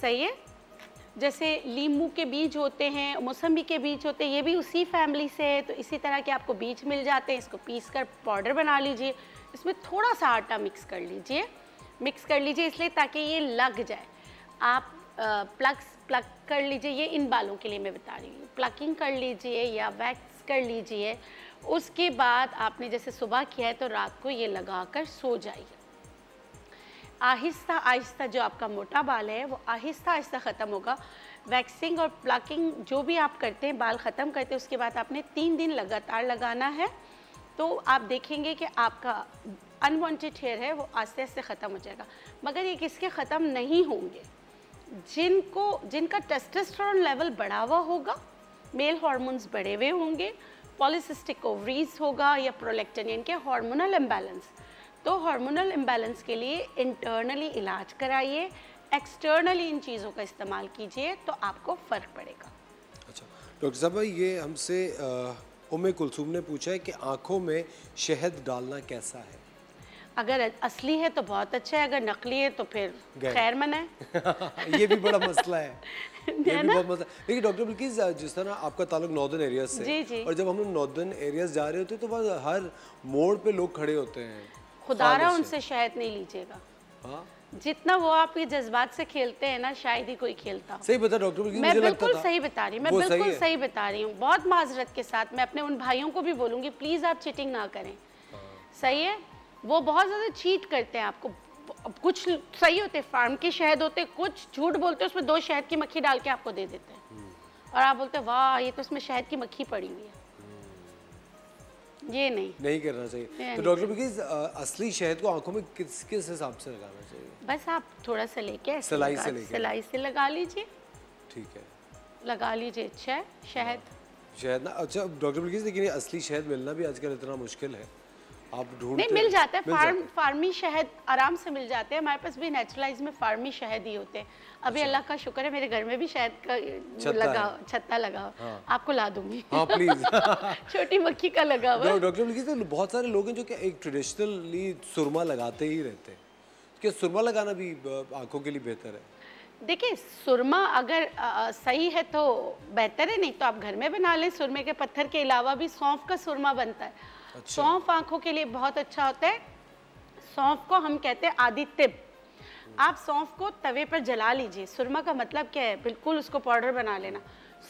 सही है? जैसे लीमू के बीज होते हैं, मौसम्बी के बीज होते हैं, ये भी उसी फैमिली से है तो इसी तरह के आपको बीज मिल जाते हैं। इसको पीस कर पाउडर बना लीजिए। इसमें थोड़ा सा आटा मिक्स कर लीजिए। मिक्स कर लीजिए इसलिए ताकि ये लग जाए। आप प्लग प्लग कर लीजिए, ये इन बालों के लिए मैं बता रही हूँ। प्लकिंग कर लीजिए या वैक्स कर लीजिए, उसके बाद आपने जैसे सुबह किया है तो रात को ये लगा कर सो जाइए। आहिस्ता आहिस्ता जो आपका मोटा बाल है, वो आहिस्ता आहिस्ता ख़त्म होगा। वैक्सिंग और प्लकिंग जो भी आप करते हैं, बाल ख़त्म करते हैं, उसके बाद आपने तीन दिन लगातार लगाना है। तो आप देखेंगे कि आपका अनवांटेड हेयर है, वो आस्ते आस्ते ख़त्म हो जाएगा। मगर ये किसके ख़त्म नहीं होंगे? जिनको, जिनका टेस्टोस्टेरोन लेवल बढ़ा हुआ होगा मेल हार्मोन्स बढ़े हुए होंगे पॉलिसिस्टिक ओवरीज होगा या प्रोलेक्टिन यानी कि हार्मोनल इम्बैलेंस तो हार्मोनल इम्बैलेंस के लिए इंटरनली इलाज कराइए एक्सटर्नली इन चीज़ों का इस्तेमाल कीजिए तो आपको फ़र्क पड़ेगा। अच्छा डॉक्टर साहब ये हमसे उमे कुलसूम ने पूछा है कि आँखों में शहद डालना कैसा है? अगर असली है तो बहुत अच्छा है अगर नकली है तो फिर। खैर मना है। [LAUGHS] ये भी बड़ा मसला है। [LAUGHS] ये भी बहुत मसला लेकिन डॉक्टर बिल्किस जिस तरह आपका ताल्लुक नॉर्दर्न एरियाज़ से जी, जी। और जब हम लोग नॉर्दर्न एरियाज़ जा रहे होते हैं तो वहाँ हर मोड़ पे लोग खड़े होते हैं। खुदारा उनसे शहद नहीं लीजिएगा। हाँ? जितना वो आपके जज्बात से खेलते हैं ना शायद ही कोई खेलता सही बता डॉक्टर मैं मुझे लगता बिल्कुल था सही बता रही हूँ मैं वो सही सही बता रही हूँ। बहुत माजरत के साथ मैं अपने उन भाइयों को भी बोलूँगी प्लीज़ आप चीटिंग ना करें। सही है? वो बहुत ज़्यादा चीट करते हैं आपको। कुछ सही होते फार्म के शहद होते कुछ झूठ बोलते हैं उसमें दो शहद की मक्खी डाल के आपको दे देते हैं। और आप बोलते हैं वाह ये तो उसमें शहद की मक्खी पड़ी हुई है। ये नहीं। नहीं करना चाहिए। तो डॉक्टर बिल्किस असली शहद को आँखों में किस किस हिसाब से लगाना चाहिए? बस आप थोड़ा सा लेके सिलाई से लेके। सिलाई से लगा लीजिए। ठीक है। लगा लीजिए अच्छा शहद। शहद ना अच्छा डॉक्टर बिल्किस लेकिन असली शहद मिलना भी आजकल इतना मुश्किल है। आप ढूंढते नहीं मिल जाता है। फार्म फार्मी शहद आराम से मिल जाते हैं। हमारे पास भी नेचुरलाइज में फार्मी शहद ही होते हैं। अभी अल्लाह का शुक्र है मेरे घर में भी शहद का लगा छत्ता लगा हो। आपको ला दूँगी। हाँ प्लीज़ [LAUGHS] छोटी मक्खी का लगा हुआ। डॉक्टर बहुत सारे लोग हैं जो कि एक ट्रेडिशनली सुरमा लगाते ही रहते हैं। क्या सुरमा लगाना भी आँखों के लिए बेहतर है? देखिए सुरमा अगर अ, सही है तो बेहतर है नहीं तो आप घर में बना लें। सुरमे के पत्थर के अलावा भी सौंफ का सुरमा बनता है। अच्छा। सौंफ आँखों के लिए बहुत अच्छा होता है। सौंफ को हम कहते हैं आदि तिब आप सौंफ को तवे पर जला लीजिए। सुरमा का मतलब क्या है? बिल्कुल उसको पाउडर बना लेना।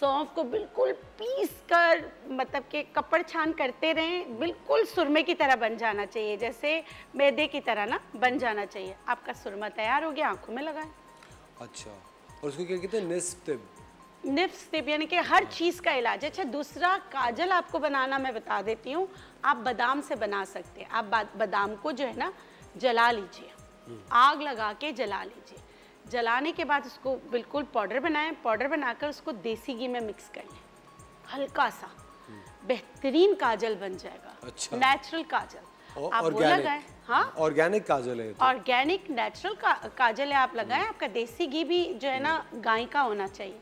सौंफ को बिल्कुल पीस कर मतलब कि कपड़ छान करते रहें। बिल्कुल सुरमे की तरह बन जाना चाहिए। जैसे मैदे की तरह ना बन जाना चाहिए। आपका सुरमा तैयार हो गया आँखों में लगाएँ। अच्छा। और उसको क्या कहते हैं? निफ्स टिप यानी कि हर चीज़ का इलाज। है। अच्छा दूसरा काजल आपको बनाना मैं बता देती हूँ। आप बादाम से बना सकते हैं। आप बादाम को जो है ना जला लीजिए। आग लगा के जला लीजिए। जलाने के बाद उसको बिल्कुल पाउडर बनाएँ। पाउडर बनाकर उसको देसी घी में मिक्स कर लें। हल्का सा। बेहतरीन काजल बन जाएगा। अच्छा। नेचुरल काजल। और आप वो लगाएँ। हाँ? ऑर्गेनिक काजल है तो। ऑर्गेनिक नेचुरल का, काजल है आप लगाएँ। आपका देसी घी भी जो है ना गाय का होना चाहिए।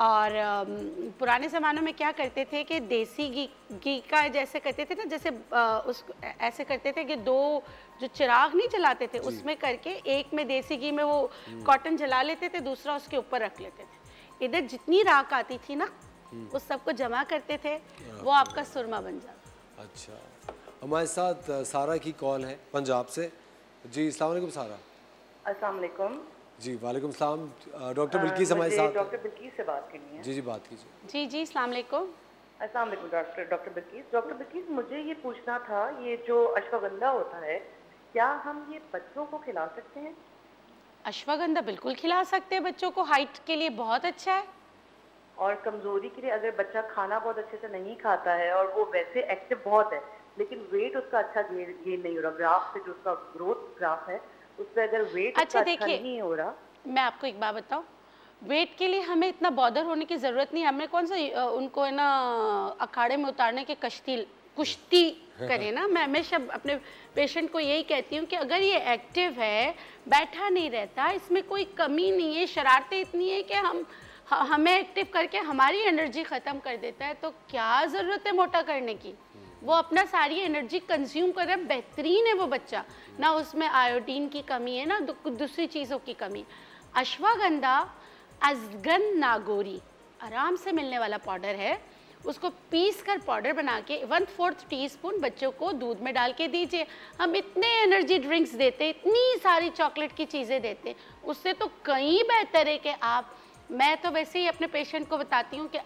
और पुराने ज़मानों में क्या करते थे कि देसी घी घी का जैसे करते थे ना जैसे उस ऐसे करते थे कि दो जो चिराग नहीं जलाते थे उसमें करके एक में देसी घी में वो कॉटन जला लेते थे दूसरा उसके ऊपर रख लेते थे। इधर जितनी राख आती थी ना उस सबको जमा करते थे वो आपका सुरमा बन जाता। अच्छा। हमारे साथ सारा की कॉल है पंजाब से। जी अस्सलाम वालेकुम सारा। अस्सलाम वालेकुम। जी वालेकुम सलाम डॉक्टर बिल्किस हमारे साथ। डॉक्टर बिल्किस से बात करनी है। जी जी बात कीजिए। जी जी अस्सलाम वालेकुम अस्सलाम वालेकुम doctor doctor Bilquis doctor Bilquis मुझे ये पूछना था ये जो अश्वगंधा होता है क्या हम ये बच्चों को खिला सकते हैं? अश्वगंधा बिल्कुल खिला सकते हैं बच्चों को हाइट के लिए बहुत अच्छा है। और कमज़ोरी के लिए अगर बच्चा खाना बहुत अच्छे से नहीं खाता है और वो वैसे एक्टिव बहुत है लेकिन वेट उसका अच्छा गेन नहीं हो रहा ग्राफ से जो उसका ग्रोथ ग्राफ है उस पर अगर वेट अच्छा, अच्छा, देखिए। नहीं हो रहा। मैं आपको एक बात बताऊँ। वेट के लिए हमें इतना बॉदर होने की ज़रूरत नहीं है। हमें कौन सा उनको है ना अखाड़े में उतारने के कश्ती कुश्ती करें ना मैं हमेशा अपने पेशेंट को यही कहती हूँ कि अगर ये एक्टिव है बैठा नहीं रहता इसमें कोई कमी नहीं है शरारतें इतनी है कि हम हमें एक्टिव करके हमारी एनर्जी ख़त्म कर देता है तो क्या ज़रूरत है मोटा करने की? वो अपना सारी एनर्जी कंज्यूम कर रहा है बेहतरीन है वो बच्चा। ना उसमें आयोडीन की कमी है, ना दूसरी चीज़ों की कमी। अश्वगंधा अजगन नागोरी आराम से मिलने वाला पाउडर है। उसको पीस कर पाउडर बना के वन फोर्थ टी स्पून बच्चों को दूध में डाल के दीजिए। हम इतने एनर्जी ड्रिंक्स देते, इतनी सारी चॉकलेट की चीज़ें देते, उससे तो कहीं बेहतर है कि आप, मैं तो वैसे ही अपने पेशेंट को बताती हूँ कि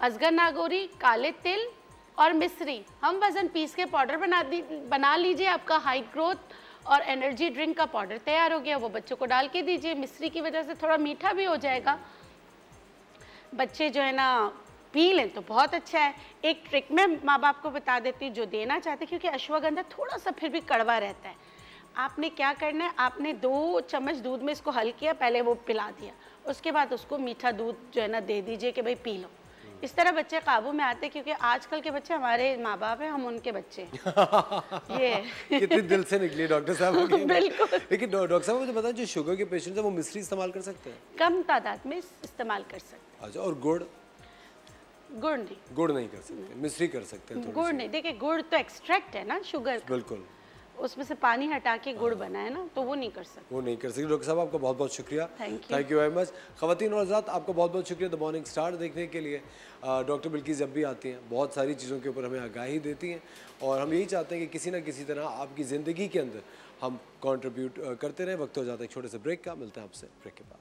अजगर नागोरी काले तिल और मिश्री, हम वज़न पीस के पाउडर बना दी, बना लीजिए आपका हाइट ग्रोथ और एनर्जी ड्रिंक का पाउडर तैयार हो गया। वो बच्चों को डाल के दीजिए। मिश्री की वजह से थोड़ा मीठा भी हो जाएगा। बच्चे जो है ना, पी लें तो बहुत अच्छा है। एक ट्रिक मैं माँ बाप को बता देती हूँ, जो देना चाहते क्योंकि अश्वगंधा थोड़ा सा फिर भी कड़वा रहता है। आपने क्या करना है, आपने दो चम्मच दूध में इसको हल किया, पहले वो पिला दिया। उसके बाद उसको मीठा दूध जो है ना, दे दीजिए कि भाई पी लो। इस तरह बच्चे काबू में आते हैं, क्योंकि आजकल के बच्चे हमारे माँ बाप हैं हम उनके बच्चे [LAUGHS] ये। है। कितनी दिल से निकली डॉक्टर साहब हो बिल्कुल। लेकिन डॉक्टर साहब मुझे बताएँ जो शुगर के पेशेंट हैं वो मिश्री इस्तेमाल कर सकते हैं? कम तादाद में इस्तेमाल कर सकते अच्छा और गुड़? गुड़ नहीं। गुड़ नहीं कर सकते मिश्री कर सकते हैं गुड़ नहीं देखिए गुड़ तो एक्सट्रैक्ट है ना शुगर बिल्कुल। उसमें से पानी हटा के गुड़ बना है ना तो वो नहीं कर सकते। वो नहीं कर सकते। डॉक्टर साहब आपका बहुत बहुत शुक्रिया थैंक यू वेरी मच खवतिन और आज़ाद आपका बहुत बहुत शुक्रिया। द मॉर्निंग स्टार देखने के लिए डॉक्टर बिल्किस जब भी आती हैं बहुत सारी चीज़ों के ऊपर हमें आगाही देती हैं और हम यही चाहते हैं कि किसी ना किसी तरह आपकी ज़िंदगी के अंदर हम कॉन्ट्रीब्यूट करते रहें। वक्त हो जाता है एक छोटे से ब्रेक का। मिलते हैं आपसे ब्रेक के बाद।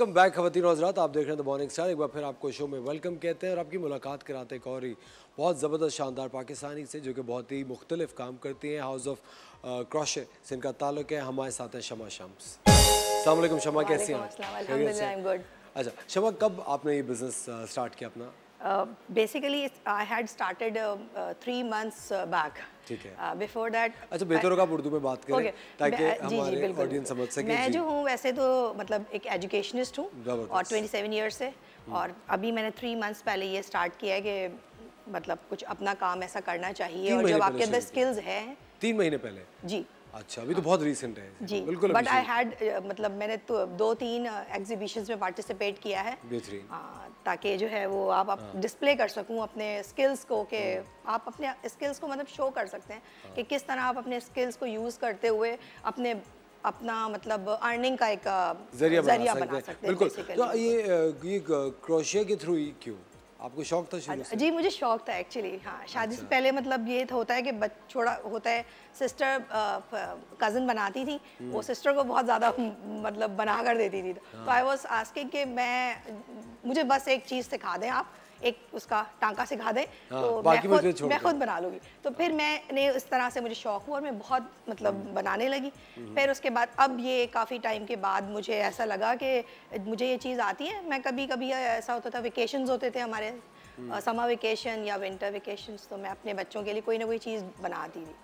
वेलकम बैक खवतिन हजरात आप देख रहे हैं द मॉर्निंग स्टार एक बार फिर आपको शो में वेलकम कहते हैं और आपकी मुलाकात कराते हैं कौरी। बहुत ज़बरदस्त शानदार पाकिस्तानी से जो कि बहुत ही मुख्तलिफ़ काम करती हैं। हाउस ऑफ़ क्रॉश से इनका ताल्लुक है। हमारे साथ हैं शमा शम्स। अस्सलाम शमा कैसी हैं. अच्छा शमा कब आपने ये बिज़नेस स्टार्ट किया अपना? Uh, basically, it's- I had started uh, uh, three months uh, back. ठीक है। Uh, before that. अच्छा बेहतर होगा उर्दू में बात करें Okay. ताकि हमारे ऑडियंस समझ सके मैं जो हूँ वैसे तो मतलब एक एजुकेशनिस्ट हूँ। और 27 ईयर से और अभी मैंने थ्री मंथ्स पहले ये स्टार्ट किया है कि मतलब कुछ अपना काम ऐसा करना चाहिए और जब आपके अंदर स्किल्स हैं तीन महीने पहले जी अच्छा अभी तो बहुत रिसेंट है। जी बिल्कुल बट आई हैड मतलब मैंने तो दो तीन एग्जीबिशंस में पार्टिसिपेट किया है। बेहतरीन। हाँ, ताकि जो है वो आप आप डिस्प्ले कर सकूँ अपने स्किल्स को कि आप अपने स्किल्स को मतलब शो कर सकते हैं कि किस तरह आप अपने स्किल्स को यूज़ करते हुए अपने अपना मतलब अर्निंग का एक ज़रिया बना सकते हैं। बिल्कुल। तो ये ये क्रोशिया के थ्रू ही क्यों? आपको शौक था शुरू से? जी मुझे शौक था एक्चुअली हाँ। शादी से पहले मतलब ये तो होता है कि छोड़ा होता है सिस्टर कज़न बनाती थी वो सिस्टर को बहुत ज़्यादा [LAUGHS] मतलब बना कर देती थी। तो आई वॉज़ आस्किंग कि मैं मुझे बस एक चीज़ सिखा दें आप एक उसका टांका सिखा दें हाँ, तो मैं खुद मैं खुद बना लूँगी। तो फिर मैंने इस तरह से मुझे शौक हुआ और मैं बहुत मतलब बनाने लगी। फिर उसके बाद अब ये काफ़ी टाइम के बाद मुझे ऐसा लगा कि मुझे ये चीज़ आती है। मैं कभी कभी ऐसा होता था वेकेशन होते थे हमारे समर वेकेशन या विंटर वेकेशन तो मैं अपने बच्चों के लिए कोई ना कोई चीज़ बनाती थी।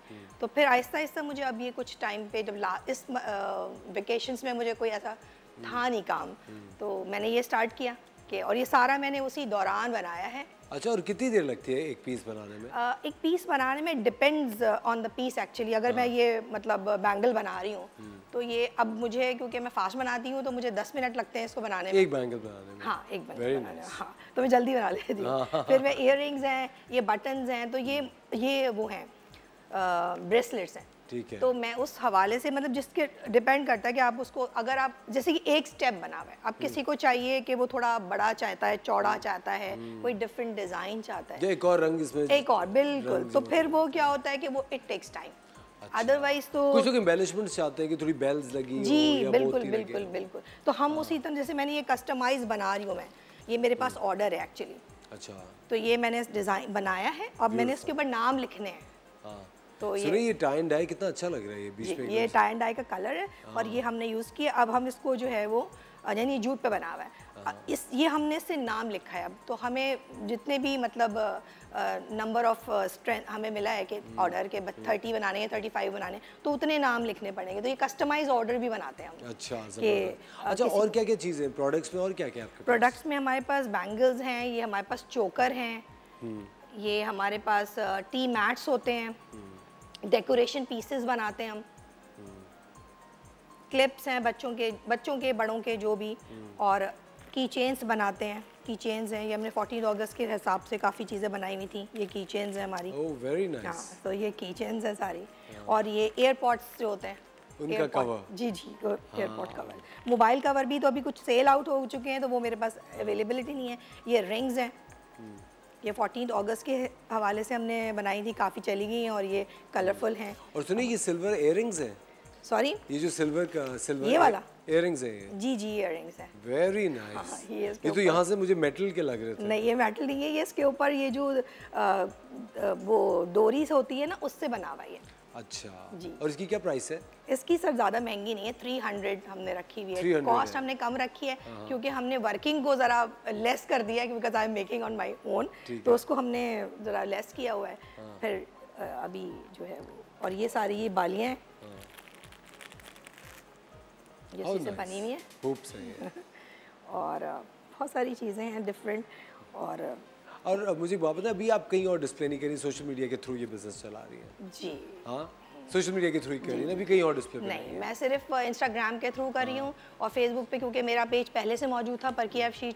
तो फिर आहिस्ता आहिस्ता मुझे अब ये कुछ टाइम पे जब ला इस वेकेशंस में मुझे कोई ऐसा था नहीं काम तो मैंने ये स्टार्ट किया। कि और ये सारा मैंने उसी दौरान बनाया है। अच्छा और कितनी देर लगती है एक पीस बनाने में? अ, एक पीस बनाने में depends on the piece actually अगर मैं ये मतलब बैंगल बना रही हूँ तो ये अब मुझे क्योंकि मैं फास्ट बनाती हूँ तो मुझे 10 मिनट लगते हैं इसको बनाने में। एक बैंगल बनाने में? हाँ एक Very बनाने nice. हाँ तो मैं जल्दी बना लेती हूँ। फिर मैं इयर हैं ये बटन्स हैं तो ये ये वो हैं ब्रेसलेट्स हैं। ठीक है। तो मैं उस हवाले से मतलब जिसके डिपेंड करता है कि आप उसको अगर आप जैसे कि एक स्टेप बना हुआ है। अब किसी को चाहिए कि वो थोड़ा बड़ा चाहता है चौड़ा चाहता है कोई डिफरेंट डिज़ाइन चाहता है। एक और रंग इसमें एक और बिल्कुल। तो फिर वो क्या होता है कि वो इट टेक्स टाइम अदरवाइज़ तो कुछ लोग एम्बेलिशमेंट चाहते हैं कि थोड़ी बेल्स लगी जी बिल्कुल बिल्कुल बिल्कुल। तो हम उसी तरह जैसे मैंने ये कस्टमाइज बना रही हूँ मैं ये मेरे पास ऑर्डर है एक्चुअली अच्छा। तो ये मैंने डिज़ाइन बनाया है और मैंने इसके ऊपर नाम लिखने हैं हाँ। तो ये ये टाइन डाई कितना अच्छा लग रहा है ये बीच में ये टाई एंड डाई का कलर है और ये हमने यूज़ किया। अब हम इसको जो है वो यानी जूट पे बना हुआ है। इस ये हमने इससे नाम लिखा है अब। तो हमें जितने भी मतलब नंबर ऑफ़ स्ट्रेंथ हमें मिला है कि ऑर्डर के थर्टी बनाने हैं थर्टी फाइव बनाने तो उतने नाम लिखने पड़ेंगे। तो ये कस्टमाइज ऑर्डर भी बनाते हैं हम। अच्छा कि, अच्छा और क्या क्या चीज़ें प्रोडक्ट्स में और क्या क्या आपके प्रोडक्ट्स में हमारे पास बैंगल्स हैं ये हमारे पास चोकर हैं हम्म। ये हमारे पास टी मैट्स होते हैं। डेकोरेशन पीसेस बनाते हैं हम। क्लिप्स हैं बच्चों के बच्चों के बड़ों के जो भी। और की चेन्स बनाते हैं। की चेन्स हैं ये हमने 14 अगस्त के हिसाब से काफ़ी चीज़ें बनाई हुई थी। ये की चेन्स हैं हमारी। ओह वेरी नाइस हाँ तो ये की चेन्स हैं सारी। और ये एयरपॉड्स जो होते हैं। उनका cover। जी जी एयरपोर्ट कवर मोबाइल कवर भी तो अभी कुछ सेल आउट हो चुके हैं तो वो मेरे पास अवेलेबिलिटी नहीं है। ये रिंग्स हैं। ये 14 अगस्त के हवाले से हमने बनाई थी काफ़ी चली गई हैं और ये कलरफुल हैं। और सुनिए ये सिल्वर इयर है? सॉरी ये जो सिल्वर का सिल्वर ये वाला? इयर है ये? जी जी इयर हैं। वेरी नाइस हाँ, ये ये तो यहाँ से मुझे मेटल के लग रहे थे। नहीं ये मेटल नहीं है ये इसके ऊपर ये जो अ, वो डोरीज होती है ना उससे बना हुआ है ये। अच्छा। जी। और इसकी क्या प्राइस है? इसकी सर ज़्यादा महँगी नहीं है थ्री हंड्रेड हमने रखी हुई है। कॉस्ट हमने कम रखी है क्योंकि हमने वर्किंग को ज़रा लेस कर दिया है because I am making on my own तो उसको हमने ज़रा लेस किया हुआ है। फिर अभी जो है वो और ये सारी ये बालियाँ हैं। ये How nice. बनी हुई है। है। [LAUGHS] और बहुत सारी चीज़ें हैं डिफरेंट और और मुझे बात बताएँ अभी आप कहीं और डिस्प्ले नहीं करी सोशल मीडिया के थ्रू ये बिज़नेस चला रही है। जी। हाँ? सोशल मीडिया के थ्रू ही कर रही है अभी कहीं और डिस्प्ले पे नहीं मैं सिर्फ़ इंस्टाग्राम के थ्रू कर रही हूँ। और फेसबुक पे क्योंकि मेरा पेज पहले से मौजूद था पर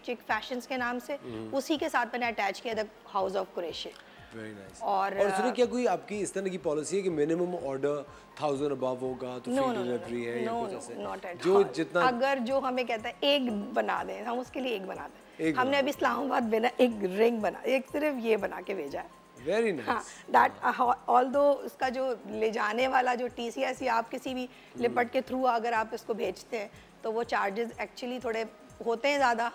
चिक फैशंस के नाम से उसी के साथ मैंने अटैच किया the house of Qureshi very nice और, और क्या कोई आपकी इस तरह की पॉलिसी है कि मिनिमम ऑर्डर थाउज़ेंड अबव होगा तो फ्री नो डिलीवरी है या कुछ ऐसे? जो जितना अगर जो हमें कहता है एक बना दें हम उसके लिए एक हैं एक हमने अभी इस्लामाबाद बिना एक रिंग बना एक सिर्फ़ ये बना के भेजा है। वेरी हाँ नाइस दैट ऑल दो उसका जो ले जाने वाला जो टी सी एस या आप किसी भी लिपट के थ्रू अगर आप इसको भेजते हैं तो वो चार्जेस एक्चुअली थोड़े होते हैं ज़्यादा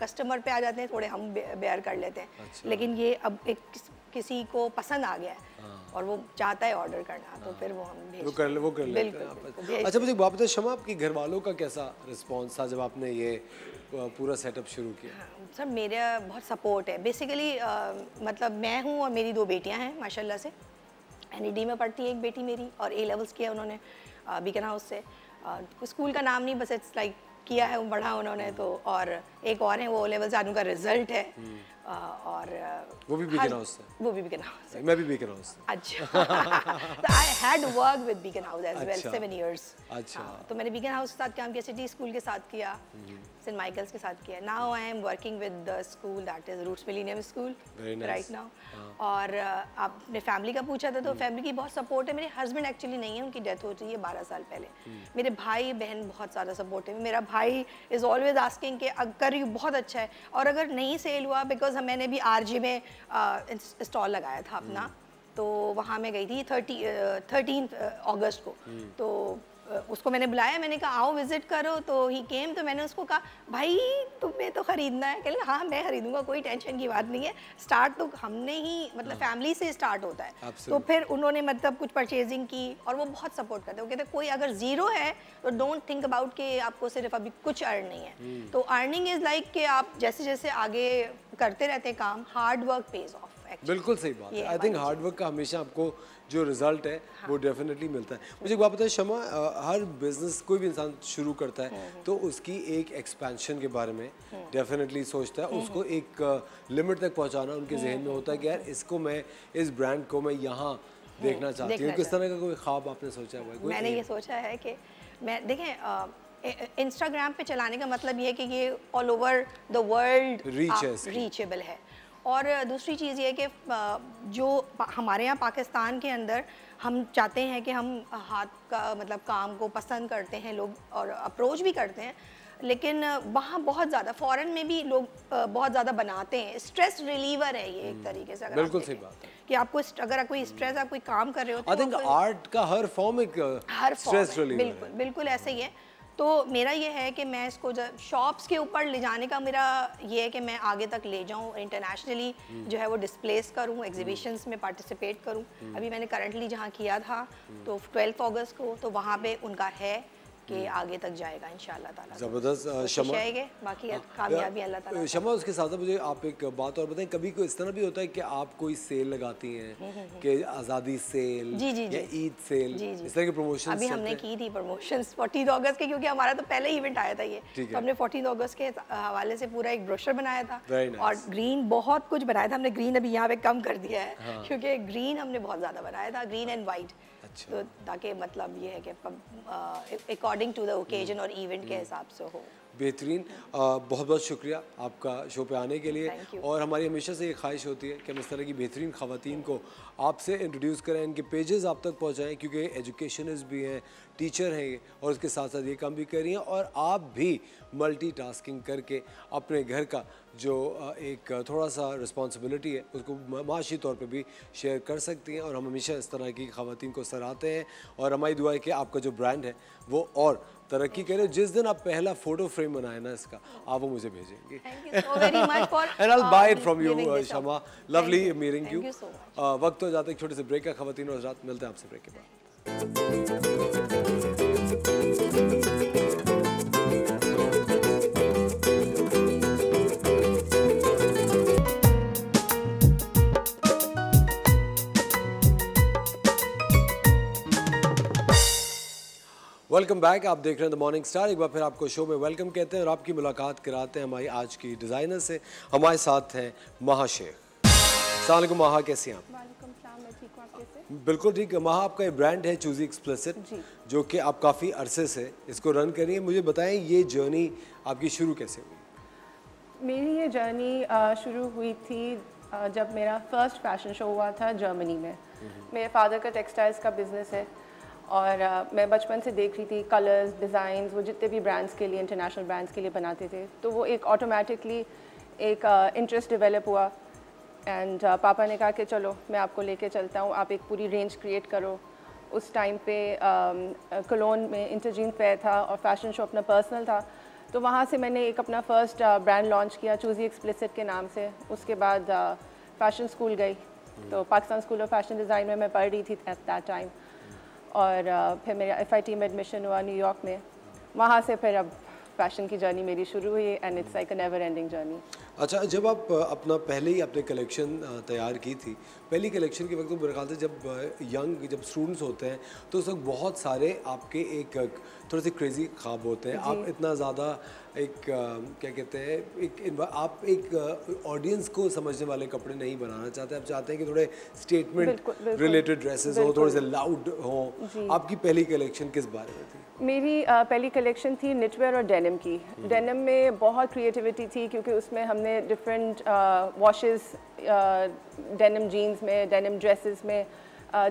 कस्टमर पे आ जाते हैं थोड़े हम बेयर कर लेते हैं। अच्छा। लेकिन ये अब एक किसी को पसंद आ गया है और वो चाहता है ऑर्डर करना तो फिर वो हम वो कर वो कर लेते बिल्कुल, हैं अच्छा मुझे बात बताइए शमा आपके घर वालों का कैसा रिस्पांस था जब आपने ये पूरा सेटअप शुरू किया। हाँ, सर मेरा बहुत सपोर्ट है। बेसिकली मतलब मैं हूँ और मेरी दो बेटियाँ हैं माशाल्लाह से। एन में पढ़ती है एक बेटी मेरी और ए लेवल्स किया उन्होंने बीकन हाउस से। स्कूल का नाम नहीं बस इट्स लाइक किया है बढ़ा उन्होंने तो और एक और है वो लेवल से आज उनका रिज़ल्ट है। अ, और वो भी बीकन हाउस से? वो भी बीकन हाउस से मैं भी बेकर हूँ अच्छा। [LAUGHS] तो I had work with Beaconhouse as well अच्छा। सेवन इयर्स अच्छा। तो मैंने बीकन हाउस के साथ काम किया सिटी स्कूल के साथ किया सेंट माइकल्स के साथ किया। Now I am working with the school that is Roots Millennium school right now और आपने फैमिली का पूछा था तो फैमिली की बहुत सपोर्ट है। मेरे हस्बैंड एक्चुअली नहीं है उनकी डेथ हो चुकी है बारह साल पहले। मेरे भाई बहन बहुत ज़्यादा सपोर्टिव है। मेरा भाई इज़ ऑलवेज आस्किंग कि अगर ये बहुत अच्छा है। और अगर नहीं सेल हुआ बिकॉज़ मैंने भी आरजी में स्टॉल लगाया था अपना तो वहाँ मैं गई थी थर्टी थर्टीन अगस्त को। तो अ, उसको मैंने बुलाया मैंने कहा आओ विज़िट करो। तो ही केम तो मैंने उसको कहा भाई तुम्हें तो ख़रीदना है। कह हाँ मैं खरीदूँगा कोई टेंशन की बात नहीं है। स्टार्ट तो हमने ही मतलब फैमिली से स्टार्ट होता है। तो फिर उन्होंने मतलब कुछ परचेजिंग की और वो बहुत सपोर्ट करते हैं। वो कहते हैं कोई अगर ज़ीरो है तो डोंट थिंक अबाउट कि आपको सिर्फ़ अभी कुछ अर्न नहीं है। तो अर्निंग इज़ लाइक कि आप जैसे जैसे आगे करते रहते हैं काम हार्ड वर्क पेज ऑफ़ बिल्कुल सही बात है। है आई थिंक हार्ड वर्क का हमेशा आपको जो रिज़ल्ट है हाँ। वो डेफिनेटली मिलता है। मुझे एक बात बताइए शमा हर बिज़नेस कोई भी इंसान शुरू करता है तो उसकी एक एक्सपेंशन के बारे में डेफिनेटली सोचता है। उसको एक लिमिट तक पहुंचाना उनके जहन में होता है कि यार इसको मैं इस ब्रांड को मैं यहाँ देखना चाहती हूँ। किस तरह का कोई ख्वाब आपने सोचा हुआ है? मैंने ये सोचा है कि मैं देखें इंस्टाग्राम पे चलाने का मतलब ये है कि ये ऑल ओवर द वर्ल्ड है। रीचेबल है। और दूसरी चीज़ ये कि जो हमारे यहाँ पाकिस्तान के अंदर हम चाहते हैं कि हम हाथ का मतलब काम को पसंद करते हैं लोग और अप्रोच भी करते हैं लेकिन वहाँ बहुत ज़्यादा फॉरेन में भी लोग बहुत ज़्यादा बनाते हैं। स्ट्रेस रिलीवर है ये एक तरीके से अगर बिल्कुल सही बात है। कि आपको अगर कोई स्ट्रेस आप कोई काम कर रहे हो आई थिंक आर्ट का हर फॉर्म एक हर स्ट्रेस रिलीवर बिल्कुल बिल्कुल ऐसे ही है। तो मेरा ये है कि मैं इसको जब शॉप्स के ऊपर ले जाने का मेरा ये है कि मैं आगे तक ले जाऊँ इंटरनेशनली जो है वो डिस्प्लेस करूँ एग्जीबिशंस में पार्टिसिपेट करूँ। अभी मैंने करंटली जहाँ किया था तो ट्वेल्थ अगस्त को तो वहाँ पे उनका है कि आगे तक जाएगा ताला। ज़बरदस्त शमा बाकी कामयाबी अल्लाह शमा उसके साथ मुझे आप एक बात और बताएँ कभी कोई इस तरह भी होता है कि आप कोई सेल लगाती हैं कि आज़ादी सेल जी, जी, या ईद सेल इस तरह के प्रमोशन अभी हमने की थी प्रमोशंस 14 अगस्त के क्योंकि हमारा तो पहले इवेंट आया था ये। तो हमने 14 अगस्त के हवाले से पूरा एक ब्रोशर बनाया था। और ग्रीन बहुत कुछ बनाया था हमने ग्रीन अभी यहाँ पे कम कर दिया है हाँ। क्योंकि ग्रीन हमने बहुत ज़्यादा बनाया था ग्रीन एंड वाइट। तो ताकि मतलब ये है कि अकॉर्डिंग टू द ओकेजन और इवेंट के हिसाब से हो। बेहतरीन। बहुत बहुत शुक्रिया आपका शो पे आने के लिए। और हमारी हमेशा से ये ख्वाहिश होती है कि हम इस तरह की बेहतरीन खातन को आपसे इंट्रोड्यूस करें इनके पेजेस आप तक पहुँचाएँ क्योंकि एजुकेशनिस्ट भी हैं टीचर हैं और उसके साथ साथ ये काम भी कर रही हैं और आप भी मल्टीटास्किंग करके अपने घर का जो एक थोड़ा सा रिस्पॉन्सिबिलिटी है उसको माशी तौर पर भी शेयर कर सकती हैं और हम हमेशा इस तरह की खातन को सराहते हैं। और हमारी दुआ है कि आपका जो ब्रांड है वो और तरक्की करे। जिस दिन आप पहला फ़ोटो फ्रेम बनाए ना इसका आप वो मुझे भेजेंगे। Bye from you Shama lovely meeting you वक्त हो जाते छोटे से ब्रेक का खबर और रात मिलते हैं आपसे ब्रेक के बाद। वेलकम बैक आप देख रहे हैं द मॉर्निंग स्टार एक बार फिर आपको शो में वेलकम कहते हैं और आपकी मुलाकात कराते हैं हमारी आज की डिज़ाइनर से। हमारे साथ हैं महा शेख। सलाम महा कैसी हैं आप? बिल्कुल ठीक है। महा आपका ये ब्रांड है चूजी एक्सप्लिसिट जो। कि आप काफ़ी अरसे से इसको रन कर रही हैं। मुझे बताएँ ये जर्नी आपकी शुरू कैसे हुई? मेरी ये जर्नी शुरू हुई थी जब मेरा फ़र्स्ट फ़ैशन शो हुआ था जर्मनी में। मेरे फादर का टेक्सटाइल्स का बिज़नेस है। और अ, मैं बचपन से देख रही थी कलर्स डिज़ाइंस वो जितने भी ब्रांड्स के लिए इंटरनेशनल ब्रांड्स के लिए बनाते थे तो वो एक ऑटोमेटिकली एक इंटरेस्ट डेवलप हुआ। एंड पापा ने कहा कि चलो मैं आपको लेके चलता हूँ आप एक पूरी रेंज क्रिएट करो। उस टाइम पे कलोन में इंटरजीन फेयर था और फ़ैशन शो अपना पर्सनल था। तो वहाँ से मैंने एक अपना फ़र्स्ट ब्रांड लॉन्च किया चूजी एक्सप्लिसिट के नाम से। उसके बाद फ़ैशन स्कूल गई। तो Pakistan school of fashion design में मैं पढ़ रही थी एट दैट टाइम और फिर मेरा एफ़ आई टी में एडमिशन हुआ न्यूयॉर्क में। वहाँ से फिर अब फ़ैशन की जर्नी मेरी शुरू हुई and it's like a never ending journey अच्छा जब आप अपना पहले ही आपने कलेक्शन तैयार की थी पहली कलेक्शन के वक्त तो मेरे ख्याल से जब यंग जब स्टूडेंट्स होते हैं तो उस वक्त बहुत सारे आपके एक थोड़े से क्रेजी ख्वाब होते हैं। आप इतना ज़्यादा एक क्या कहते हैं एक आप एक ऑडियंस को समझने वाले कपड़े नहीं बनाना चाहते। आप चाहते हैं कि थोड़े स्टेटमेंट। रिलेटेड ड्रेसेस हो थोड़े से लाउड हों। आपकी पहली कलेक्शन किस बारे में थी? मेरी पहली कलेक्शन थी निटवेयर और डेनिम की। डेनिम में बहुत क्रिएटिविटी थी क्योंकि उसमें हमने डिफरेंट वॉशेस डेनिम जीन्स में डेनिम ड्रेसेस में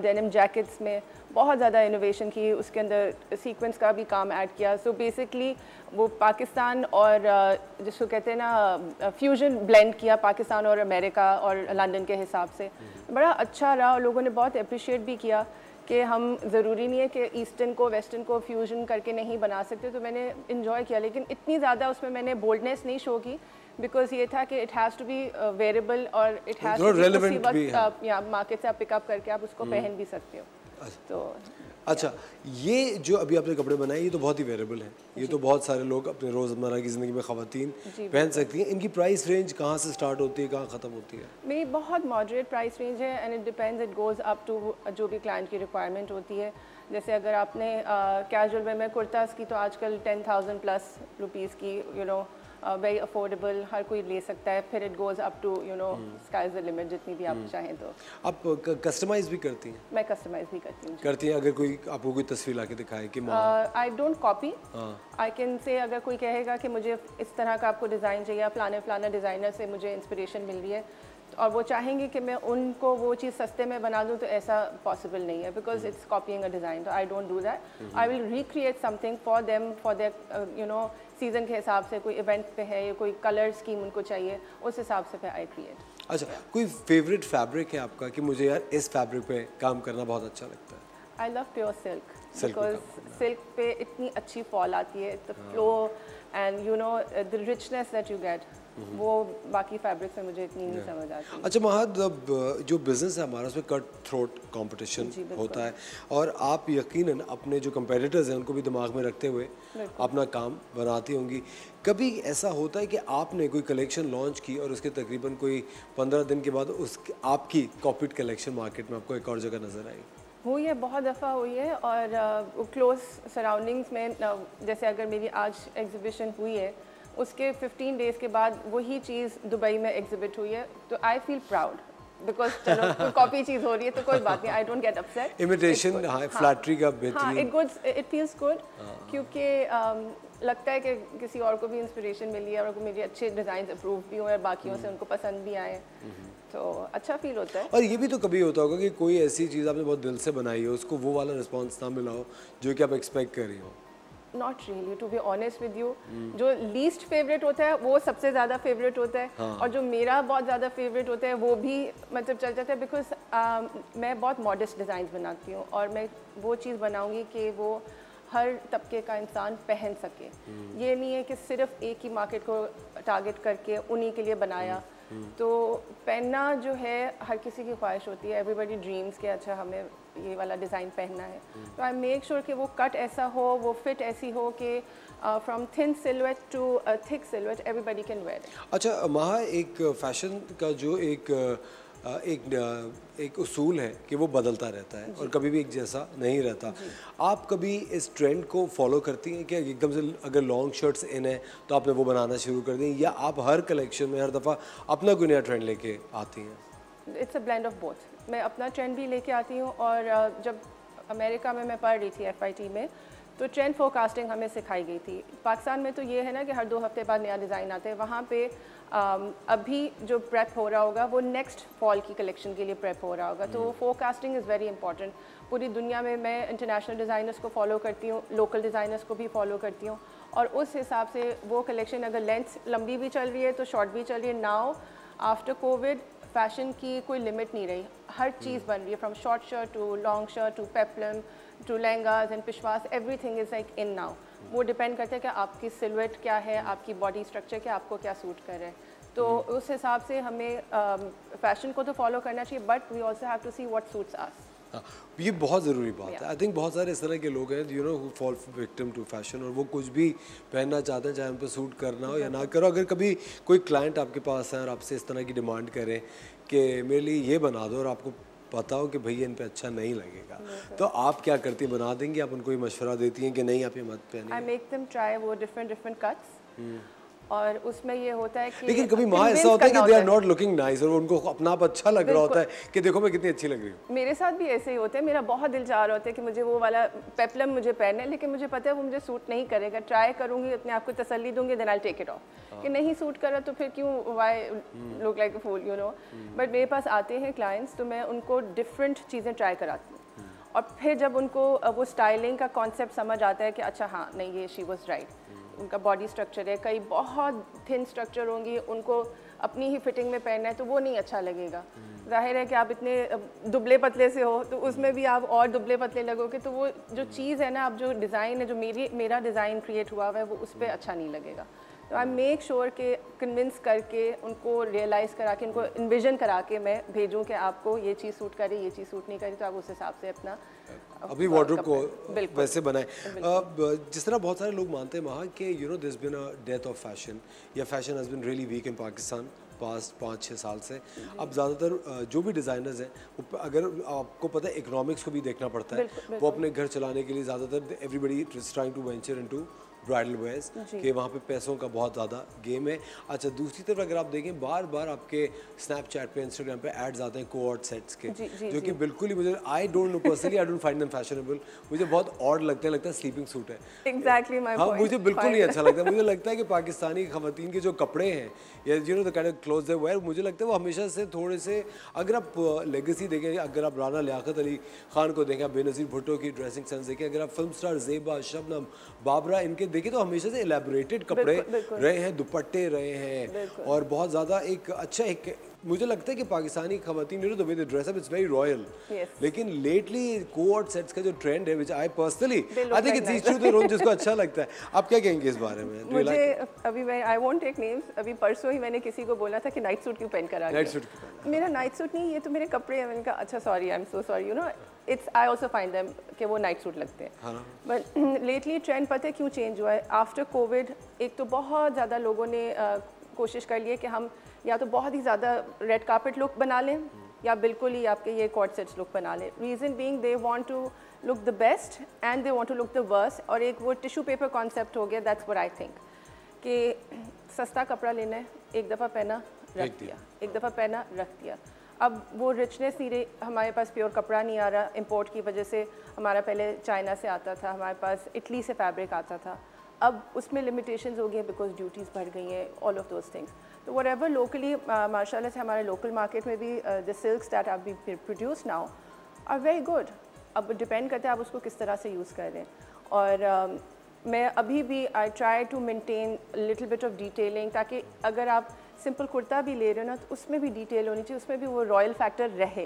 डेनिम जैकेट्स में बहुत ज़्यादा इनोवेशन की उसके अंदर सीक्वेंस का भी काम ऐड किया। सो so बेसिकली वो पाकिस्तान और अ, जिसको कहते हैं ना फ्यूजन ब्लेंड किया पाकिस्तान और अमेरिका और लंदन के हिसाब से। बड़ा अच्छा रहा और लोगों ने बहुत अप्रिशिएट भी किया कि हम ज़रूरी नहीं है कि ईस्टर्न को वेस्टर्न को फ्यूजन करके नहीं बना सकते। तो मैंने इन्जॉय किया लेकिन इतनी ज़्यादा उसमें मैंने बोल्डनेस नहीं शो की बिकॉज़ ये था कि it has to be wearable और इट हैज़ टू बी उसी वक्त है। आप या मार्केट से आप पिकअप करके आप उसको पहन भी सकते हो। तो अच्छा ये जो अभी आपने कपड़े बनाए ये तो बहुत ही वेरेबल है। ये तो बहुत सारे लोग अपने रोज़मर्रा की ज़िंदगी में ख़वातीन पहन सकती हैं। इनकी प्राइस रेंज कहाँ से स्टार्ट होती है कहाँ ख़त्म होती है? मेरी बहुत मॉडरेट प्राइस रेंज है and it depends it goes up to जो भी क्लाइंट की रिक्वायरमेंट होती है। जैसे अगर आपने कैजुअल वेयर में कुर्ताज़ की तो आजकल टेन थाउज़ेंड प्लस रुपीज़ की यू नो वेरी अफोर्डेबल हर कोई ले सकता है फिर it goes up to you know sky the limit जितनी भी आप चाहें तो। आप कस्टमाइज भी करती हैं? मैं कस्टमाइज भी करती हूँ करती हैं? अगर कोई आपको कोई तस्वीर ला के दिखाए कि I don't copy. I can say अगर कोई कहेगा कि मुझे इस तरह का आपको डिज़ाइन चाहिए फलाने फलाना डिज़ाइनर से मुझे इंस्पिरेशन मिल रही है और वो चाहेंगे कि मैं उनको वो चीज़ सस्ते में बना दूँ तो ऐसा पॉसिबल नहीं है because it's copying a design तो I don't do that I will recreate something for them for their you know season के हिसाब से कोई इवेंट पे है या कोई कलर स्कीम उनको चाहिए उस हिसाब से फिर आई क्रिएट अच्छा कोई फेवरेट फैब्रिक है आपका कि मुझे यार इस फैब्रिक पे काम करना बहुत अच्छा लगता है? I love pure silk because silk पे इतनी अच्छी फॉल आती है the flow and you know the richness that you get वो बाकी फैब्रिक से मुझे इतनी नहीं समझ आती। अच्छा महद जो बिज़नेस है हमारा उसमें कट थ्रोट कंपटीशन होता है। और आप यकीनन अपने जो कंपेटिटर्स हैं उनको भी दिमाग में रखते हुए अपना काम बनाती होंगी। कभी ऐसा होता है कि आपने कोई कलेक्शन लॉन्च की और उसके तकरीबन कोई पंद्रह दिन के बाद उस आपकी कॉपीड कलेक्शन मार्केट में आपको एक और जगह नज़र आई? हुई है बहुत दफ़ा हुई है और क्लोज सराउंडिंग्स में जैसे अगर मेरी आज एग्जीबिशन हुई है उसके 15 डेज़ के बाद वही चीज़ दुबई में एग्जिबिट हुई है तो आई फील प्राउड बिकॉज़ चलो [LAUGHS] कोई कॉपी चीज़ हो रही है तो कोई बात नहीं I don't get upset imitation हाँ फ्लैटरी का हाँ बेहतरीन it good it feels good क्योंकि um, लगता है कि किसी और को भी इंस्पिरेशन मिली है और उनको मेरे अच्छे डिज़ाइन अप्रूव भी हुए और बाकियों से उनको पसंद भी आए तो अच्छा फील होता है। और ये भी तो कभी होता होगा कि कोई ऐसी चीज़ आपने बहुत दिल से बनाई हो उसको वो वाला रिस्पांस ना मिला हो जो कि आप एक्सपेक्ट कर रही हो। Not really to be honest with you जो लीस्ट फेवरेट होता है वो सबसे ज़्यादा फेवरेट होता है। हाँ। और जो मेरा बहुत ज़्यादा फेवरेट होता है वो भी मतलब चल जाता है बिकॉज़ मैं बहुत मॉडेस्ट डिज़ाइन बनाती हूँ और मैं वो चीज़ बनाऊँगी कि वो हर तबके का इंसान पहन सके। ये नहीं है कि सिर्फ़ एक ही मार्केट को टारगेट करके उन्हीं के लिए बनाया। तो पहनना जो है हर किसी की ख्वाहिश होती है। एवरीबडी ड्रीम्स के अच्छा हमें ये वाला डिज़ाइन पहनना है। तो आई मेक श्योर कि वो कट ऐसा हो वो फिट ऐसी हो कि from thin silhouette to thick silhouette everybody can wear अच्छा महा एक फ़ैशन का जो एक एक एक उसूल है कि वो बदलता रहता है और कभी भी एक जैसा नहीं रहता। आप कभी इस ट्रेंड को फॉलो करती हैं कि एकदम से अगर लॉन्ग शर्ट्स इन है तो आपने वो बनाना शुरू कर दी या आप हर कलेक्शन में हर दफ़ा अपना कोई नया ट्रेंड लेके आती हैं? It's a blend of both मैं अपना ट्रेंड भी लेके आती हूँ और जब अमेरिका में मैं पढ़ रही थी एफआईटी में तो ट्रेंड फोरकास्टिंग हमें सिखाई गई थी। पाकिस्तान में तो ये है ना कि हर दो हफ़्ते बाद नया डिज़ाइन आता है। वहाँ पे अभी जो प्रेप हो रहा होगा वो नेक्स्ट फॉल की कलेक्शन के लिए प्रेप हो रहा होगा। तो फोरकास्टिंग इज़ वेरी इंपॉर्टेंट पूरी दुनिया में मैं इंटरनेशनल डिज़ाइनर्स को फॉलो करती हूँ लोकल डिज़ाइनर्स को भी फॉलो करती हूँ। और उस हिसाब से वो कलेक्शन अगर लेंथ लंबी भी चल रही है तो शॉर्ट भी चल रही है। नाउ आफ्टर कोविड फ़ैशन की कोई लिमिट नहीं रही। हर चीज़ बन रही है from short shirt to long shirt to peplum to lehengas and peshwas everything is like in now वो डिपेंड करता है कि आपकी सिलवेट क्या है आपकी बॉडी स्ट्रक्चर क्या आपको क्या सूट कर रहा है। तो उस हिसाब से हमें फ़ैशन को तो फॉलो करना चाहिए but we also have to see what suits हाँ, ये बहुत ज़रूरी बात है। आई थिंक बहुत सारे इस तरह के लोग हैं you know who fall victim to fashion और वो कुछ भी पहनना चाहते हैं चाहे उन पर सूट करना हो या ना करो। अगर कभी कोई क्लाइंट आपके पास है और आपसे इस तरह की डिमांड करें कि मेरे लिए ये बना दो और आपको पता हो कि भैया इन पे अच्छा नहीं लगेगा तो आप क्या करती हैं? बना देंगी आप उनको ये मशवरा देती हैं कि नहीं आप ये मत आई मेक देम ट्राई वो डिफरेंट डिफरेंट कट्स और उसमें ये होता है कि लेकिन कभी माँ ऐसा होता है कि they are not looking nice और उनको अपना आप अच्छा लग रहा होता है कि देखो मैं कितनी अच्छी लग रही हूँ। मेरे साथ भी ऐसे ही होता है। मेरा बहुत दिल चाह रहा होता है कि मुझे वो वाला पेपलम मुझे पहनना है लेकिन मुझे पता है वो मुझे सूट नहीं करेगा। ट्राई करूँगी अपने आप को तसल्ली दूँगी then I take it off कि नहीं सूट कर रहा तो फिर क्यों why look like a fool you know but मेरे पास आते हैं क्लाइंट्स तो मैं उनको डिफरेंट चीज़ें ट्राई कराती हूँ। और फिर जब उनको वो स्टाइलिंग का कॉन्सेप्ट समझ आता है कि अच्छा हाँ नहीं ये शी वॉज़ राइट उनका बॉडी स्ट्रक्चर है कई बहुत थिन स्ट्रक्चर होंगी उनको अपनी ही फिटिंग में पहनना है तो वो नहीं अच्छा लगेगा। ज़ाहिर है कि आप इतने दुबले पतले से हो तो उसमें भी आप और दुबले पतले लगोगे तो वो जो चीज़ है ना आप जो डिज़ाइन है जो मेरी मेरा डिज़ाइन क्रिएट हुआ हुआ है वो उस पर अच्छा नहीं लगेगा। तो आई मेक श्योर के कन्विंस करके उनको रियलाइज़ करा के उनको इन्विजन करा के मैं भेजूँ कि आपको ये चीज़ सूट करे ये चीज़ सूट नहीं करे तो आप उस हिसाब से अपना अभी अ, वार्डरोब को वैसे बनाए। जिस तरह बहुत सारे लोग मानते हैं वहाँ कि you know this been a death of fashion या fashion has been really weak in Pakistan past पाँच छः साल से। अब ज़्यादातर जो भी डिज़ाइनर्स हैं वो अगर आपको पता है इकोनॉमिक्स को भी देखना पड़ता है। बिल्कुल, वो अपने घर चलाने के लिए ज़्यादातर everybody trying to venture into bridal wears कि वहाँ पे पैसों का बहुत ज़्यादा गेम है। अच्छा दूसरी तरफ़ अगर आप देखें बार बार आपके स्नैपचैट पे इंस्टाग्राम पे एड्स आते हैं कोऑर्ड सेट्स के जी, जी, जो कि बिल्कुल ही मुझे I don't know personally I don't find them fashionable मुझे बहुत ऑड लगते हैं लगता है स्लीपिंग सूट है। माई हाँ मुझे बिल्कुल नहीं अच्छा लगता मुझे लगता है कि पाकिस्तानी खवतिन के जो कपड़े हैं या you know the kind of cloth they wear मुझे लगता है वो हमेशा से थोड़े से अगर आप लेगेसी देखें अगर आप राना लियाकत अली खान को देखें आप बेनज़ीर भुट्टो की ड्रेसिंग सेंस देखें अगर आप फ़िल्म स्टार जेबा शबनम बाबरा इनके देखें तो हमेशा से एलेबोरेटेड कपड़े। रहे हैं दुपट्टे रहे हैं और बहुत ज़्यादा एक अच्छा एक मुझे लगता है कि Pakistani खवतिन you know the way they dress up it's very royal. लेकिन लेटली कोऑर्ड सेट्स का जो ट्रेंड है I personally I think it's the जिसको अच्छा लगता है। आप क्या कहेंगे इस बारे में? मुझे like अभी मैं आई वॉन्ट टेक नेम्स अभी परसों ही मैंने किसी को बोला था कि नाइट सूट क्यों पहन कर आ गए? suit क्यों मेरा नाइट सूट नहीं ये तो मेरे कपड़े हैं। मैंने कहा अच्छा sorry I am so sorry you know it's I also find them कि वो नाइट सूट लगते हैं। बट लेटली ट्रेंड पता है क्यों चेंज हुआ है? आफ्टर कोविड एक तो बहुत ज़्यादा लोगों ने अ, कोशिश कर ली है कि हम या तो बहुत ही ज़्यादा रेड कार्पेट लुक बना लें या बिल्कुल ही आपके ये कॉर्ड सेट्स लुक बना लें। Reason being they want to look the best and they want to look the worst और एक वो टिश्यू पेपर कॉन्सेप्ट हो गया दैट्स व्हाट आई थिंक कि [CLEARS THROAT] सस्ता कपड़ा लेना है एक दफ़ा पहना रख दिया एक दफ़ा पहना रख दिया। अब वो रिचनेस नहीं रही हमारे पास प्योर कपड़ा नहीं आ रहा इंपोर्ट की वजह से हमारा पहले चाइना से आता था हमारे पास इटली से फैब्रिक आता था। अब उसमें लिमिटेशंस हो गई हैं बिकॉज़ ड्यूटीज़ बढ़ गई हैं ऑल ऑफ़ दोज थिंग्स तो वट एवर लोकली माशाल्लाह से हमारे लोकल मार्केट में भी the silk that are be produce now are very good अब डिपेंड करते हैं आप उसको किस तरह से यूज़ कर रहे हैं। और um, मैं अभी भी I try to maintain little bit of detailing ताकि अगर आप सिंपल कुर्ता भी ले रहे हो ना तो उसमें भी डिटेल होनी चाहिए उसमें भी वो रॉयल फैक्टर रहे।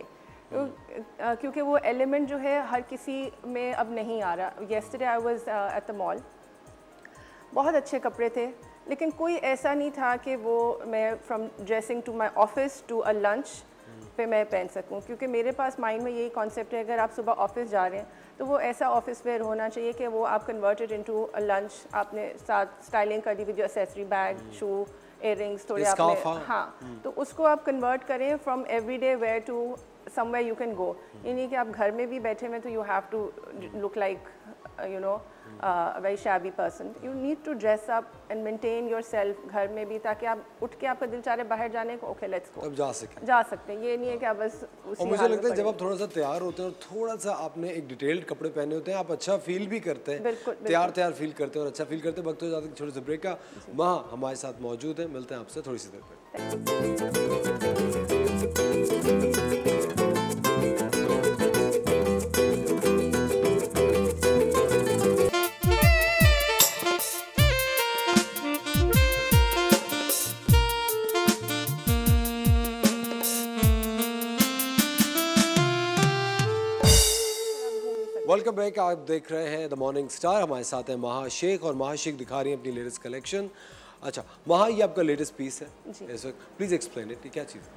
तो, अ, क्योंकि वो एलिमेंट जो है हर किसी में अब नहीं आ रहा। Yesterday I was at the mall बहुत अच्छे कपड़े थे लेकिन कोई ऐसा नहीं था कि वो मैं from dressing to my office to a lunch पे मैं पहन सकूँ। क्योंकि मेरे पास माइंड में यही कॉन्सेप्ट है अगर आप सुबह ऑफ़िस जा रहे हैं तो वो ऐसा ऑफ़िस वेयर होना चाहिए कि वो आप कन्वर्टेड इनटू अ लंच आपने साथ स्टाइलिंग कर दी with accessory bag shoe ear थोड़े आपने हाँ। हाँ तो उसको आप कन्वर्ट करें from everyday wear to somewhere you can go यानी कि आप घर में भी बैठे हुए तो you have to look like you know very shabby person you need to dress up and maintain yourself घर में भी ताकि आप उठ के आपका दिल चाह रहे बाहर जाने को ओके लेट्स गो तब जा सके। जा सकते हैं। ये नहीं है कि आप बस और मुझे लगता है जब आप थोड़ा सा तैयार होते हैं और थोड़ा सा आपने एक डिटेल्ड कपड़े पहने होते हैं आप अच्छा फील भी करते हैं। बिल्कुल, तैयार तैयार फील करते हैं और अच्छा फील करते हैं। वक्त हो जाता है छोटे से ब्रेक का। माँ हमारे साथ मौजूद है। मिलते हैं आपसे थोड़ी सी देर पर वेलकम बैक आप देख रहे हैं द मॉर्निंग स्टार हमारे साथ है महा शेख और महा शेख दिखा रही हैं अपनी लेटेस्ट कलेक्शन अच्छा महा ये आपका लेटेस्ट पीस है। इस वक्त प्लीज़ एक्सप्लेन इट क्या चीज़ है?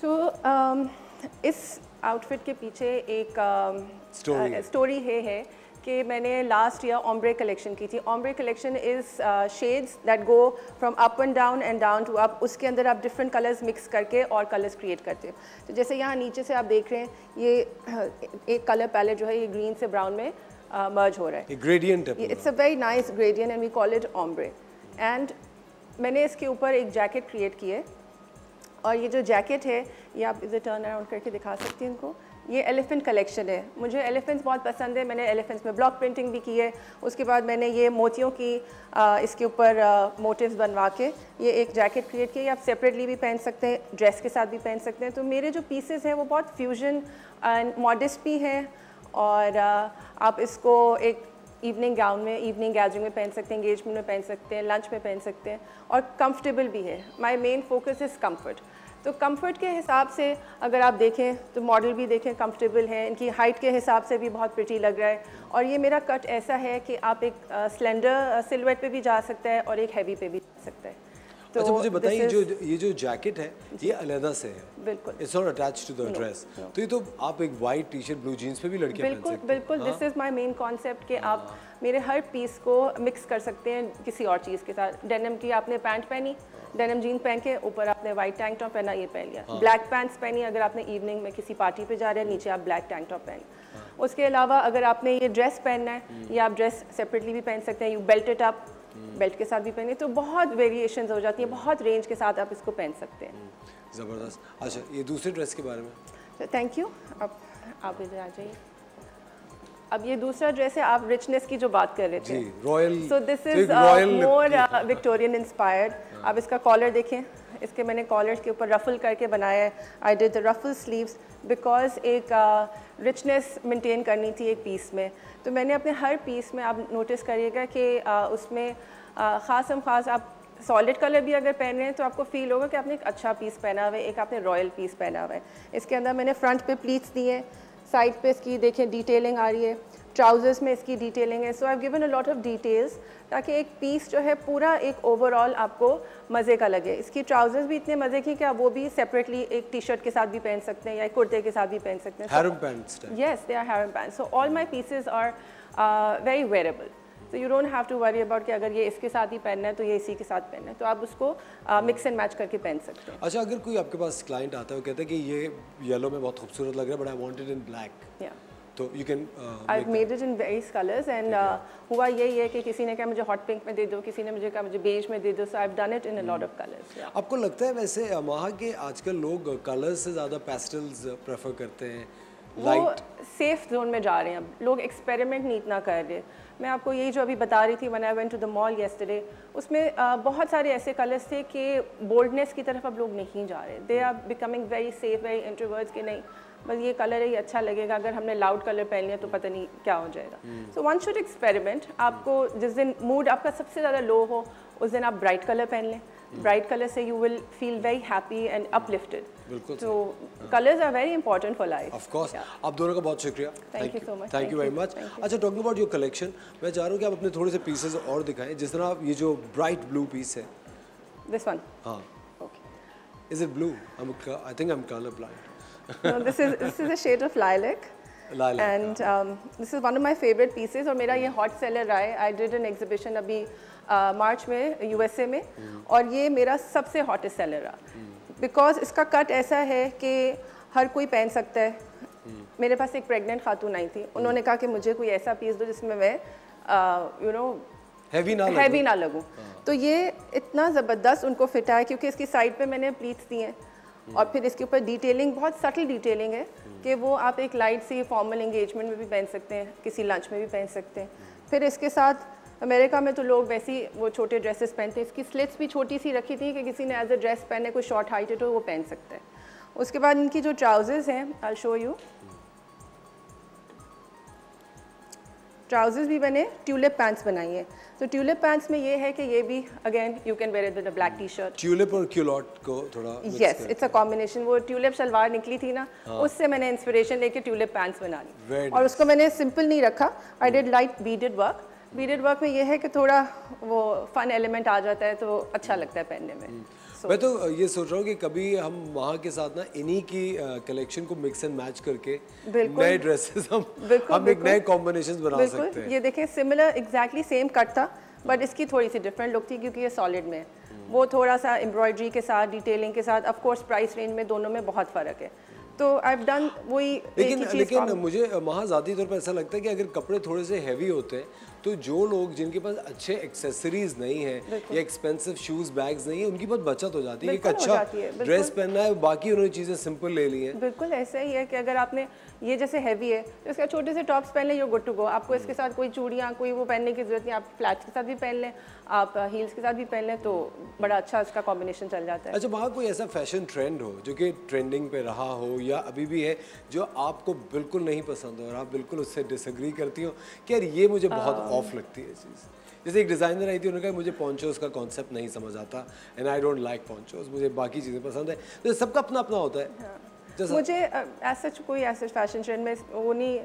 सो इस आउटफिट के पीछे एक Story है। स्टोरी है है। कि मैंने लास्ट ईयर ओम्ब्रे कलेक्शन की थी। Ombre collection is shades that go from up and down and down to up उसके अंदर आप डिफरेंट कलर्स मिक्स करके और कलर्स क्रिएट करते हो। तो जैसे यहाँ नीचे से आप देख रहे हैं ये एक कलर पैलेट जो है ये ग्रीन से ब्राउन में मर्ज uh, हो रहा है। Gradient it's a very nice gradient and we call it ombre and मैंने इसके ऊपर एक जैकेट क्रिएट की है। और ये जो जैकेट है ये आप इसे टर्न अराउंड करके दिखा सकती हैं इनको। ये एलिफेंट कलेक्शन है। मुझे एलिफेंट्स बहुत पसंद है। मैंने एलिफेंट्स में ब्लॉक प्रिंटिंग भी की है। उसके बाद मैंने ये मोतियों की आ, इसके ऊपर मोटिव्स बनवा के ये एक जैकेट क्रिएट की है। ये आप सेपरेटली भी पहन सकते हैं ड्रेस के साथ भी पहन सकते हैं। तो मेरे जो पीसेस हैं वो बहुत फ्यूजन एंड मॉडेस्ट भी हैं और आ, आप इसको एक इवनिंग गाउन में इवनिंग गैदरिंग में पहन सकते हैं एंगेजमेंट में पहन सकते हैं लंच में पहन सकते हैं और कंफर्टेबल भी है। My main focus is comfort तो कंफर्ट के हिसाब से अगर आप देखें तो मॉडल भी देखें कंफर्टेबल है। इनकी हाइट के हिसाब से भी बहुत प्रिटी लग रहा है। और ये मेरा कट ऐसा है कि आप एक स्लेंडर सिलवेट पे भी जा सकता है और एक हैवी पे भी जा सकता है। तो अच्छा मुझे बताइए जो ये जो जैकेट है ये अलहदा से है? बिल्कुल। It's not attach to the dress तो ये तो आप एक white T shirt blue jeans पे भी लड़के पहन बिल्कुल सकते बिल्कुल this is my main concept कि आप मेरे हर पीस को मिक्स कर सकते हैं किसी और चीज़ के साथ। डेनिम की आपने पैंट पहनी डेनिम जीन पहन के ऊपर आपने व्हाइट टैंक टॉप पहना ये पहन लिया। ब्लैक पैंट्स पहनी अगर आपने इवनिंग में किसी पार्टी पे जा रहे हैं नीचे आप ब्लैक टैंक टॉप पहन। उसके अलावा अगर आपने ये ड्रेस पहनना है या आप ड्रेस सेपरेटली भी पहन सकते हैं you belt it up belt के साथ भी पहने तो बहुत वेरिएशन हो जाती है बहुत रेंज के साथ आप इसको पहन सकते हैं। ज़बरदस्त। अच्छा ये दूसरे ड्रेस के बारे में? थैंक यू अब आप इधर आ जाइए। अब ये दूसरा ड्रेस है आप रिचनेस की जो बात कर रहे थे। Royal so this is more Victorian inspired आप इसका कॉलर देखें। इसके मैंने कॉलर के ऊपर रफल करके बनाया है। I did the ruffle sleeves because एक रिचनेस मेंटेन करनी थी एक पीस में। तो मैंने अपने हर पीस में आप नोटिस करिएगा कि uh, उसमें uh, ख़ास हम ख़ास आप सॉलिड कलर भी अगर पहन रहे हैं तो आपको फील होगा कि आपने एक अच्छा पीस पहना हुआ है एक आपने रॉयल पीस पहना हुआ है। इसके अंदर मैंने फ्रंट पे प्लीट्स दिए हैं। साइड पे इसकी देखें डिटेलिंग आ रही है ट्राउजर्स में इसकी डिटेलिंग है। So I given a lot of details ताकि एक पीस जो है पूरा एक ओवरऑल आपको मज़े का लगे। इसकी ट्राउजर्स भी इतने मज़े की कि आप वो भी सेपरेटली एक टी शर्ट के साथ भी पहन सकते हैं या एक कुर्ते के साथ भी पहन सकते हैं। Yes they are style pant so all my pieces are very my uh. So you don't have to worry about कि अगर ये इसके साथ ही पहनना है तो ये इसी के साथ पहनना है। तो आप उसको मिक्स एंड मैच करके पहन सकते हैं। अच्छा अगर कोई आपके पास क्लाइंट आता है वो कहता है कि ये येलो में बहुत खूबसूरत लग रहा है but I want it in black. तो you can I made it in various colours and हुआ यही है कि किसी ने कहा मुझे हॉट पिंक में दे दो किसी ने मुझे कहा मुझे बेज में दे दो। So I done it in a lot of colours आपको लगता है वैसे वहाँ के आजकल लोग कलर्स से ज़्यादा पेस्टल्स प्रेफर करते हैं? वो सेफ़ जोन में जा रहे हैं अब। लोग एक्सपेरिमेंट नहीं इतना कर रहे। मैं आपको यही जो अभी बता रही थी when I went to the mall yesterday उसमें बहुत सारे ऐसे कलर्स थे कि बोल्डनेस की तरफ़ अब लोग नहीं जा रहे। They are becoming very safe very introverts के नहीं बस ये कलर है ये अच्छा लगेगा। अगर हमने लाउड कलर पहन लिया तो पता नहीं क्या हो जाएगा। सो वन शुड एक्सपेरिमेंट आपको जिस दिन मूड आपका सबसे ज़्यादा लो हो उस दिन आप ब्राइट कलर पहन लें। ब्राइट कलर से you will feel very happy and uplifted बिल्कुल तो colours are very important for life of course आप दोनों का बहुत शुक्रिया। Thank you so much. Thank you very much अच्छा टॉकिंग अबाउट योर कलेक्शन मैं चाह रहा हूँ कि आप अपने थोड़े से पीसेस और दिखाएँ। जिस तरह आप ये जो ब्राइट ब्लू पीस है। दिस वन हाँ. Is it blue I think I am colour blind no, this is this is a shade of lilac. Lilac, And um, this is one of my favorite pieces और मेरा ये hot seller रहा है। I did an exhibition अभी मार्च uh, में USA में। और ये मेरा सबसे हॉटेस्ट सेलर रहा। बिकॉज़ इसका कट ऐसा है कि हर कोई पहन सकता है। मेरे पास एक प्रेग्नेंट खातून आई थी। उन्होंने कहा कि मुझे कोई ऐसा पीस दो जिसमें मैं यू नो हैवी ना हैवी ना लगूं। तो ये इतना ज़बरदस्त उनको फिट आया क्योंकि इसकी साइड पे मैंने प्लीट्स दिए हैं। और फिर इसके ऊपर डिटेलिंग बहुत सटल डिटेलिंग है कि वो आप एक लाइट सी फॉर्मल इंगेजमेंट में भी पहन सकते हैं किसी लंच में भी पहन सकते हैं। फिर इसके साथ अमेरिका में तो लोग वैसे ही वो छोटे ड्रेसेस पहनते हैं। इसकी स्लिट्स भी छोटी सी रखी थी कि किसी ने एज अ ड्रेस पहने कोई शॉर्ट हाइटेड हो वो पहन सकता है। उसके बाद इनकी जो ट्राउजर्स हैं आई शो यू ट्राउजर्स भी मैंने ट्यूलिप पैंट्स बनाई हैं। तो ट्यूलिप पैंट्स में ये है कि ये भी again you can wear it with a black T shirt tulip और क्यूलॉट को थोड़ा यस इट्स अ कॉम्बिनेशन वो ट्यूलिप शलवार निकली थी ना हाँ. उससे मैंने इंस्पिरेशन लेके ट्यूलिप पैंट्स बना ली। और उसको मैंने सिंपल नहीं रखा। I did light beaded work beaded work में ये है कि थोड़ा वो फन एलिमेंट आ जाता है तो अच्छा लगता है पहनने में। हम्म। So, मैं तो ये सोच रहा हूँ कि कभी हम वहाँ के साथ ना इन्हीं की कलेक्शन को मिक्स एंड मैच करके नए ड्रेसेस हम बिल्कुल, हम एक नए कॉम्बिनेशंस बना सकते हैं। ये देखें सिमिलर एग्जैक्टली सेम कट था बट इसकी थोड़ी सी डिफरेंट लुक थी क्योंकि ये सॉलिड में है। वो थोड़ा सा एम्ब्रॉयडरी के साथ डिटेलिंग के साथ ऑफ़ कोर्स प्राइस रेंज में दोनों में बहुत फ़र्क है। तो आई डन वही लेकिन लेकिन मुझे वहाँ ज़ाती तौर पर ऐसा लगता है कि अगर कपड़े थोड़े से हैवी होते हैं तो जो लोग जिनके पास अच्छे एक्सेसरीज नहीं है या एक्सपेंसिव शूज़ बैग्स नहीं है उनकी बहुत बचत हो जाती है। एक अच्छा। ड्रेस पहनना है बाकी उन्होंने चीज़ें सिंपल ले ली है। बिल्कुल ऐसा ही है कि अगर आपने ये जैसे हैवी है तो इसका छोटे से टॉप्स पहन लें यू गुड टू गो आपको इसके साथ कोई चूड़ियाँ कोई वो पहनने की ज़रूरत नहीं आप फ्लैट्स के साथ भी पहन लें आप हील्स के साथ भी पहन लें तो बड़ा अच्छा इसका कॉम्बिनेशन चल जाता है। अच्छा वहाँ कोई ऐसा फ़ैशन ट्रेंड हो जो कि ट्रेंडिंग पे रहा हो या अभी भी है जो आपको बिल्कुल नहीं पसंद हो और आप बिल्कुल उससे डिसग्री करती हो? कि यार ये मुझे बहुत ऑफ़ लगती है चीज़। जैसे एक डिज़ाइनर आई थी उन्होंने कहा मुझे पॉन्चोस का कॉन्सेप्ट नहीं समझ आता and I don't like ponchos मुझे बाकी चीज़ें पसंद है। तो सबका अपना अपना होता है। जैसा मुझे एज सच कोई ऐसे फ़ैशन ट्रेंड में वो नहीं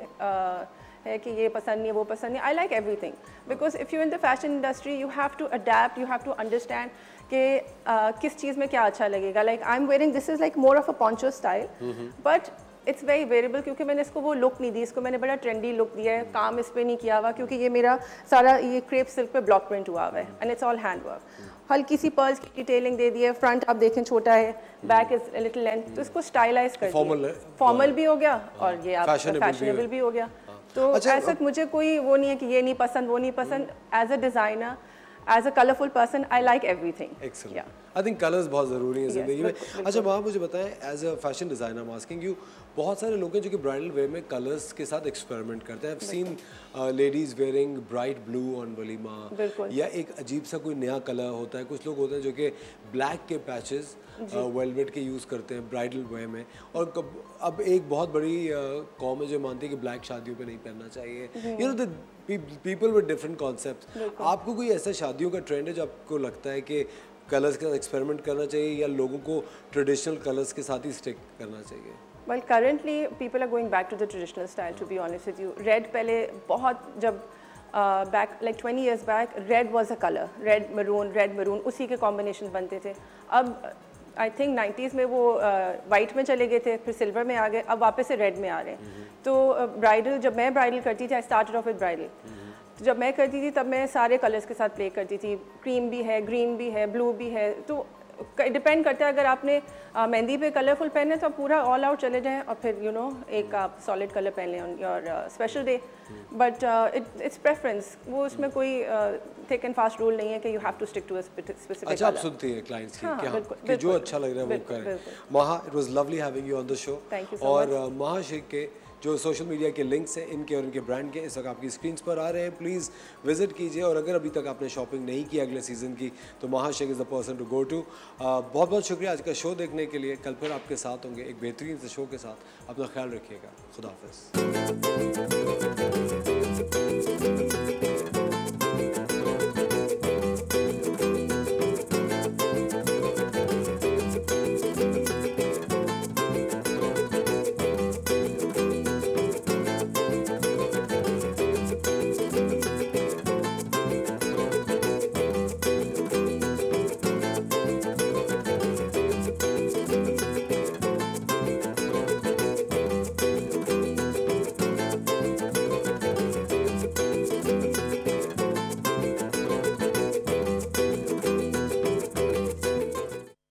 है कि ये पसंद नहीं है वो पसंद नहीं। I like everything because if you in the fashion industry you have to adapt you have to understand कि किस चीज़ में क्या अच्छा लगेगा। Like I am wearing this is like more of a poncho style but it's very variable क्योंकि मैंने इसको वो लुक नहीं दी इसको मैंने बड़ा ट्रेंडी लुक दिया है काम इस पर नहीं किया हुआ क्योंकि ये मेरा सारा ये क्रेप सिल्क पे ब्लॉक प्रिंट हुआ हुआ है and it's all hand work हल्की सी पर्ल्स की डिटेलिंग दे दी है फ्रंट आप देखें छोटा है बैक इज़ लिटिल लेंथ तो इसको स्टाइलाइज कर है। फॉर्मल भी हो गया और ये आप फैशनेबल भी हो। गया। तो अच्छा, ऐसा मुझे कोई वो नहीं है कि ये नहीं पसंद वो नहीं पसंद। As a designer as a colourful person I like everything excellent I think colours बहुत ज़रूरी हैं ज़िंदगी में। अच्छा वहाँ मुझे बताएँ as a fashion designer masking you बहुत सारे लोग हैं जो कि ब्राइडल वेयर में कलर्स के साथ एक्सपेरिमेंट करते हैं। Seen ladies wearing bright blue on walima या एक अजीब सा कोई नया कलर होता है। कुछ लोग होते हैं जो कि ब्लैक के पैचेस वेलवेट के यूज़ करते हैं ब्राइडल वेयर में। और कब अब एक बहुत बड़ी कॉम है जो मानती है कि ब्लैक शादियों पे नहीं पहनना चाहिए। You know the people with different concept आपको कोई ऐसा शादियों का ट्रेंड है जो आपको लगता है कि कलर्स के साथ एक्सपेरिमेंट करना चाहिए या लोगों को ट्रेडिशनल कलर्स के साथ ही स्टिक करना चाहिए? Well, currently people are going back to the traditional style. To be honest with you, red पहले बहुत जब back like 20 years back red was a color. Red maroon, red maroon उसी के combinations बनते थे. अब आई थिंक 90s में वो वाइट uh, में चले गए थे फिर सिल्वर में आ गए अब वापस से रेड में आ रहे हैं mm -hmm. तो ब्राइडल uh, जब मैं ब्राइडल करती थी I start off with bridal तो जब मैं करती थी तब मैं सारे कलर्स के साथ प्ले करती थी क्रीम भी है ग्रीन भी है ब्लू भी है तो डिपेंड करता है अगर आपने मेहंदी पे कलरफुल पहने तो आप पूरा ऑल आउट चले जाएँ और फिर यू नो एक आप सॉलिड कलर पहन लें on your special day but it it's preference वो उसमें कोई थिक एंड फास्ट रूल नहीं है कि you have to stick to a specific अच्छा आप सुनती हैं क्लाइंट्स की हाँ, कि हाँ, कि जो अच्छा लग रहा है वो करें। Maha it was lovely having you on the show और महा शेख के जो सोशल मीडिया के लिंक्स हैं, इनके और इनके ब्रांड के, इस वक्त आपकी स्क्रीन पर आ रहे हैं। प्लीज़ विज़िट कीजिए और अगर अभी तक आपने शॉपिंग नहीं की अगले सीज़न की तो महाशेख is the person to go to बहुत बहुत शुक्रिया आज का शो देखने के लिए। कल फिर आपके साथ होंगे एक बेहतरीन से शो के साथ। अपना ख्याल रखिएगा। खुदा हाफिज़।